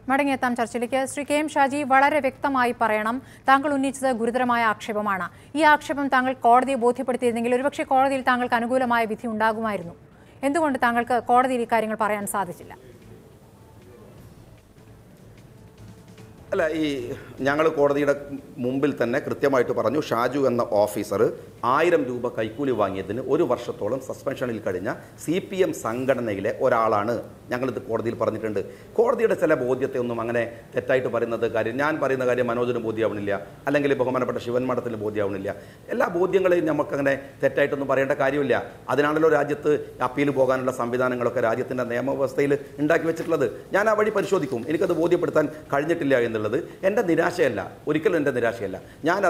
മടങ്ങിയെത്താം ചർച്ചയിലേക്ക് ശ്രീ കെ എം ഷാജി വളരെ വ്യക്തമായി പറയണം താങ്കൾ ഉന്നയിച്ചത് ഗുരുതരമായ ആക്ഷേപമാണ്. ഈ ആക്ഷേപം താങ്കൾ കോടതിയെ ബോധ്യപ്പെടുത്തിയിരുന്നെങ്കിൽ ഒരുപക്ഷെ കോടതിയിൽ താങ്കൾക്ക് അനുകൂലമായ വിധി ഉണ്ടാകുമായിരുന്നു. എന്തുകൊണ്ട് താങ്കൾക്ക് കോടതിയിൽ ഈ കാര്യങ്ങൾ പറയാൻ സാധിച്ചില്ല? അല്ല ഈ ഞങ്ങൾ കോടതിയുടെ മുമ്പിൽ തന്നെ കൃത്യമായിട്ട് പറഞ്ഞു ഷാജു എന്ന ഓഫീസർ ആയിരം രൂപ കൈക്കൂലി വാങ്ങിയതിന് ഒരു വർഷത്തോളം സസ്പെൻഷനിൽ കഴിഞ്ഞ സി പി എം സംഘടനയിലെ ഒരാളാണ് ഞങ്ങളിത് കോടതിയിൽ പറഞ്ഞിട്ടുണ്ട്. കോടതിയുടെ ചില ബോധ്യത്തെ ഒന്നും അങ്ങനെ തെറ്റായിട്ട് പറയുന്നത് കാര്യം ഞാൻ പറയുന്ന കാര്യം മനോജിന് ബോധ്യമാവണില്ല അല്ലെങ്കിൽ ബഹുമാനപ്പെട്ട ശിവൻ മഠത്തിന് ബോധ്യമാവണില്ല എല്ലാ ബോധ്യങ്ങളെയും നമുക്കങ്ങനെ തെറ്റായിട്ടൊന്നും പറയേണ്ട കാര്യമില്ല. അതിനാണല്ലോ രാജ്യത്ത് അപ്പീൽ പോകാനുള്ള സംവിധാനങ്ങളൊക്കെ രാജ്യത്തിന്റെ നിയമവ്യവസ്ഥയിൽ ഉണ്ടാക്കി വെച്ചിട്ടുള്ളത്. ഞാൻ ആ വഴി പരിശോധിക്കും. എനിക്കത് ബോധ്യപ്പെടുത്താൻ കഴിഞ്ഞിട്ടില്ല എന്നുള്ളത് എന്റെ നിരാശയല്ല. ഒരിക്കലും എന്റെ നിരാശയല്ല. ഞാൻ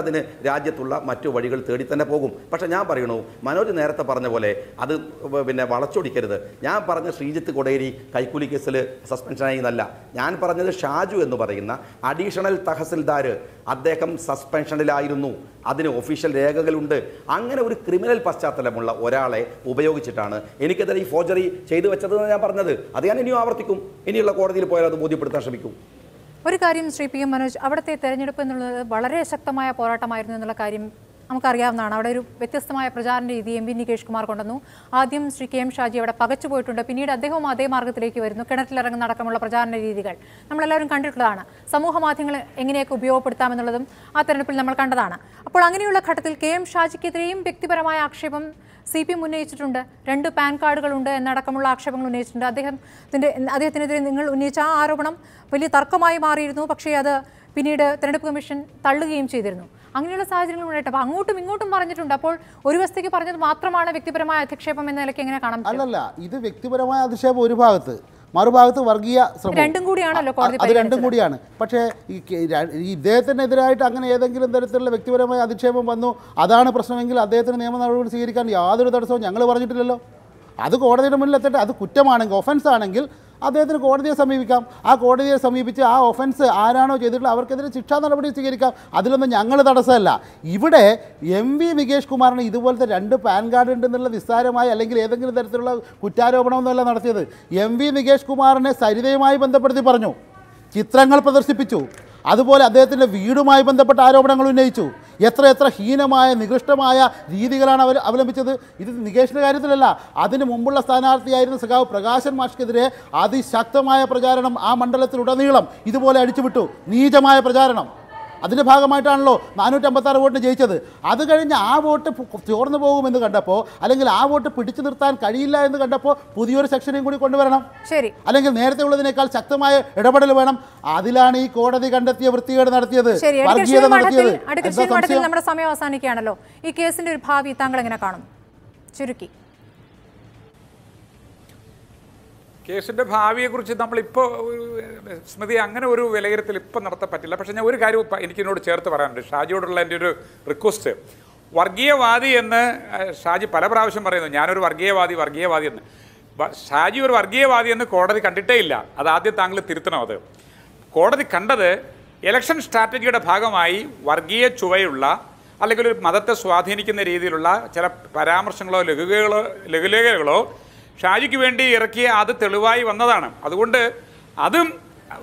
രാജ്യത്തുള്ള മറ്റു വഴികൾ തേടി തന്നെ പോകും. പക്ഷെ ഞാൻ പറയണു മനോജ് നേരത്തെ പറഞ്ഞ പോലെ അത് പിന്നെ വളച്ചൊടിക്കരുത്. ഞാൻ പറഞ്ഞ ശ്രീജിത്ത് കൊടേരി കൈക്കൂലി കേസിൽ സസ്പെൻഷനായി എന്നല്ല ഞാൻ പറഞ്ഞത് ഷാജു എന്ന് പറയുന്ന അഡീഷണൽ തഹസിൽദാർ അദ്ദേഹം സസ്പെൻഷനിലായിരുന്നു. അതിന് ഒഫീഷ്യൽ രേഖകളുണ്ട്. അങ്ങനെ ഒരു ക്രിമിനൽ പശ്ചാത്തലമുള്ള ഒരാളെ ഉപയോഗിച്ചിട്ടാണ് എനിക്കെതിരെ ഈ ഫോർജറി ചെയ്തു വെച്ചതെന്ന് ഞാൻ പറഞ്ഞത്. അത് ഞാൻ ഇനിയും ആവർത്തിക്കും. ഇനിയുള്ള കോടതിയിൽ പോയാൽ അത് ബോധ്യപ്പെടുത്താൻ ശ്രമിക്കും. ഒരു കാര്യം ശ്രീ പി എം മനോജ് അവിടുത്തെ തെരഞ്ഞെടുപ്പ് എന്നുള്ളത് വളരെ ശക്തമായ പോരാട്ടമായിരുന്നു എന്നുള്ള കാര്യം നമുക്കറിയാവുന്നതാണ്. അവിടെ ഒരു വ്യത്യസ്തമായ പ്രചാരണ രീതി എം വി നികേഷ് കുമാർ കൊണ്ടുവന്നു. ആദ്യം ശ്രീ കെ എം ഷാജി അവിടെ പകച്ചു പോയിട്ടുണ്ട്. പിന്നീട് അദ്ദേഹവും അതേ മാർഗത്തിലേക്ക് വരുന്നു. കിണറ്റിലിറങ്ങുന്ന അടക്കമുള്ള പ്രചാരണ രീതികൾ നമ്മളെല്ലാവരും കണ്ടിട്ടുള്ളതാണ്. സമൂഹ മാധ്യമങ്ങൾ എങ്ങനെയൊക്കെ ഉപയോഗപ്പെടുത്താമെന്നുള്ളതും ആ തെരഞ്ഞെടുപ്പിൽ നമ്മൾ കണ്ടതാണ്. അപ്പോൾ അങ്ങനെയുള്ള ഘട്ടത്തിൽ കെ എം ഷാജിക്കെതിരെയും വ്യക്തിപരമായ ആക്ഷേപം സി പി എം ഉന്നയിച്ചിട്ടുണ്ട്. രണ്ട് പാൻ കാർഡുകളുണ്ട് എന്നടക്കമുള്ള ആക്ഷേപങ്ങൾ ഉന്നയിച്ചിട്ടുണ്ട്. അദ്ദേഹത്തിന്റെ അദ്ദേഹത്തിനെതിരെ നിങ്ങൾ ഉന്നയിച്ച ആ ആരോപണം വലിയ തർക്കമായി മാറിയിരുന്നു. പക്ഷേ അത് പിന്നീട് തെരഞ്ഞെടുപ്പ് കമ്മീഷൻ തള്ളുകയും ചെയ്തിരുന്നു. അങ്ങനെയുള്ള സാഹചര്യങ്ങൾ ഉണ്ടായിട്ട് അപ്പോൾ അങ്ങോട്ടും ഇങ്ങോട്ടും പറഞ്ഞിട്ടുണ്ട്. അപ്പോൾ ഒരു വസ്തുക്ക് പറഞ്ഞത് മാത്രമാണ് വ്യക്തിപരമായ അധിക്ഷേപം എന്ന നിലയ്ക്ക് എങ്ങനെ കാണാം അല്ലല്ല ഇത് വ്യക്തിപരമായ അധിക്ഷേപം ഒരു ഭാഗത്ത്. മറുഭാഗത്ത് വർഗീയ ശ്രമം കൂടിയാണല്ലോ അത് രണ്ടും കൂടിയാണ്. പക്ഷേ ഈ ഇദ്ദേഹത്തിനെതിരായിട്ട് അങ്ങനെ ഏതെങ്കിലും തരത്തിലുള്ള വ്യക്തിപരമായ അധിക്ഷേപം വന്നു. അതാണ് പ്രശ്നമെങ്കിൽ അദ്ദേഹത്തിന് നിയമ നടപടി സ്വീകരിക്കാൻ യാതൊരു തടസ്സവും ഞങ്ങൾ പറഞ്ഞിട്ടില്ലല്ലോ. അത് കോടതിയുടെ മുന്നിൽ എത്തട്ടെ. അത് കുറ്റമാണെങ്കിൽ ഒഫൻസ് ആണെങ്കിൽ അദ്ദേഹത്തിന് കോടതിയെ സമീപിക്കാം. ആ കോടതിയെ സമീപിച്ച് ആ ഒഫൻസ് ആരാണോ ചെയ്തിട്ടുള്ളത് അവർക്കെതിരെ ശിക്ഷാ നടപടി സ്വീകരിക്കാം. അതിലൊന്നും ഞങ്ങൾ തടസ്സമല്ല. ഇവിടെ എം വി വികേഷ് കുമാറിന് ഇതുപോലത്തെ രണ്ട് പാൻ കാർഡ് ഉണ്ടെന്നുള്ള നിസ്സാരമായ അല്ലെങ്കിൽ ഏതെങ്കിലും തരത്തിലുള്ള കുറ്റാരോപണമൊന്നുമല്ല നടത്തിയത്. എം വി നികേഷ് കുമാറിനെ സരിതയുമായി ബന്ധപ്പെടുത്തി പറഞ്ഞു. ചിത്രങ്ങൾ പ്രദർശിപ്പിച്ചു. അതുപോലെ അദ്ദേഹത്തിന്റെ വീടുമായി ബന്ധപ്പെട്ട ആരോപണങ്ങൾ ഉന്നയിച്ചു. എത്ര എത്ര ഹീനമായ നികൃഷ്ടമായ രീതികളാണ് അവർ അവലംബിച്ചത്. ഇത് നികേഷിന്റെ കാര്യത്തിലല്ല. അതിന് മുമ്പുള്ള സ്ഥാനാർത്ഥിയായിരുന്ന സഖാവ് പ്രകാശൻ മാഷ്ക്കെതിരെ അതിശക്തമായ പ്രചാരണം ആ മണ്ഡലത്തിലുടനീളം ഇതുപോലെ അടിച്ചുവിട്ടു. നീചമായ പ്രചാരണം. അതിന്റെ ഭാഗമായിട്ടാണല്ലോ നാനൂറ്റമ്പത്താറ് വോട്ടിന് ജയിച്ചത്. അത് കഴിഞ്ഞ് ആ വോട്ട് ചോർന്നു പോകുമെന്ന് കണ്ടപ്പോൾ അല്ലെങ്കിൽ ആ വോട്ട് പിടിച്ചു നിർത്താൻ കഴിയില്ല എന്ന് കണ്ടപ്പോൾ പുതിയൊരു സെക്ഷനെയും കൂടി കൊണ്ടുവരണം. ശരി. അല്ലെങ്കിൽ നേരത്തെ ഉള്ളതിനേക്കാൾ ശക്തമായ ഇടപെടൽ വേണം. അതിലാണ് ഈ കോടതി കണ്ടെത്തിയ വൃത്തികേട് നടത്തിയത് വർഗീയത നടത്തിയത്. നമ്മുടെ സമയം അവസാനിക്കുകയാണല്ലോ. ഈ കേസിന്റെ ഒരു ഭാവി താങ്കൾ എങ്ങനെ കാണും? ചുരുക്കി. കേസിന്റെ ഭാവിയെക്കുറിച്ച് നമ്മളിപ്പോൾ സ്മൃതി അങ്ങനെ ഒരു വിലയിരുത്തൽ ഇപ്പം നടത്താൻ പറ്റില്ല. പക്ഷേ ഞാൻ ഒരു കാര്യം ഇപ്പം എനിക്ക് എന്നോട് ചേർത്ത് പറയാനുണ്ട്. ഷാജിയോടുള്ള എന്റെ ഒരു റിക്വസ്റ്റ്. വർഗീയവാദി എന്ന് ഷാജി പല പ്രാവശ്യം പറയുന്നു ഞാനൊരു വർഗീയവാദി വർഗീയവാദി എന്ന്. ഷാജി ഒരു വർഗീയവാദി എന്ന് കോടതി കണ്ടിട്ടേ ഇല്ല അത് ആദ്യം താങ്കൾ തിരുത്തണം അത്. കോടതി കണ്ടത് ഇലക്ഷൻ സ്ട്രാറ്റജിയുടെ ഭാഗമായി വർഗീയ ചുവയുള്ള അല്ലെങ്കിൽ ഒരു മതത്തെ സ്വാധീനിക്കുന്ന രീതിയിലുള്ള ചില പരാമർശങ്ങളോ ലഘുലേഖകളോ ലഘുലേഖകളോ ഷാജിക്ക് വേണ്ടി ഇറക്കിയ അത് തെളിവായി വന്നതാണ്. അതുകൊണ്ട് അതും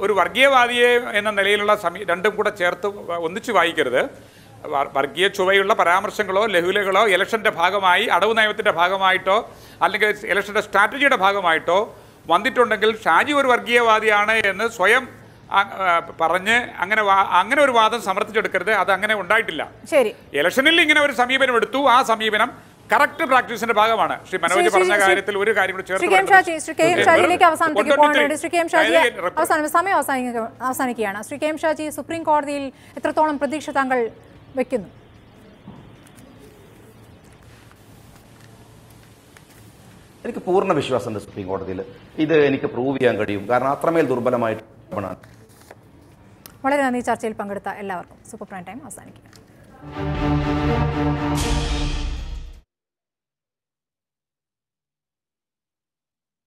ഒരു വർഗീയവാദിയെ എന്ന നിലയിലുള്ള സമീ രണ്ടും കൂടെ ചേർത്ത് ഒന്നിച്ചു വായിക്കരുത്. വർഗീയ ചുവയുള്ള പരാമർശങ്ങളോ ലഹുലകളോ ഇലക്ഷന്റെ ഭാഗമായി അടവ് നയത്തിന്റെ ഭാഗമായിട്ടോ അല്ലെങ്കിൽ ഇലക്ഷന്റെ സ്ട്രാറ്റജിയുടെ ഭാഗമായിട്ടോ വന്നിട്ടുണ്ടെങ്കിൽ ഷാജി ഒരു വർഗീയവാദിയാണ് എന്ന് സ്വയം പറഞ്ഞ് അങ്ങനെ അങ്ങനെ ഒരു വാദം സമർത്ഥിച്ചെടുക്കരുത്. അത് അങ്ങനെ ഉണ്ടായിട്ടില്ല. ശരി. ഇലക്ഷനിൽ ഇങ്ങനെ ഒരു സമീപനം എടുത്തു ആ സമീപനം കറക്റ്റ് പ്രാക്ടീസിന്റെ ഭാഗമാണ്. ശ്രീ മനോജ് പറഞ്ഞ കാര്യത്തിൽ ഒരു കാര്യം സമയം അവസാനിക്ക അവസാനിക്കുകയാണ്. Shri K M Shaji supreme കോടതിയിൽ എത്രത്തോളം പ്രതീക്ഷ താങ്കൾ വെക്കുന്നു? എനിക്ക് പൂർണ വിശ്വാസമുണ്ട് സുപ്രീം കോടതിയിൽ. ഇത് എനിക്ക് പ്രൂവ് ചെയ്യാൻ കഴിയും. കാരണം അത്രമേൽ ദുർബലമായിട്ട് വളരെ നന്ദി. ചർച്ചയിൽ പങ്കെടുത്ത എല്ലാവർക്കും. സൂപ്പർ പ്രൈം ടൈം അവസാനിക്കുക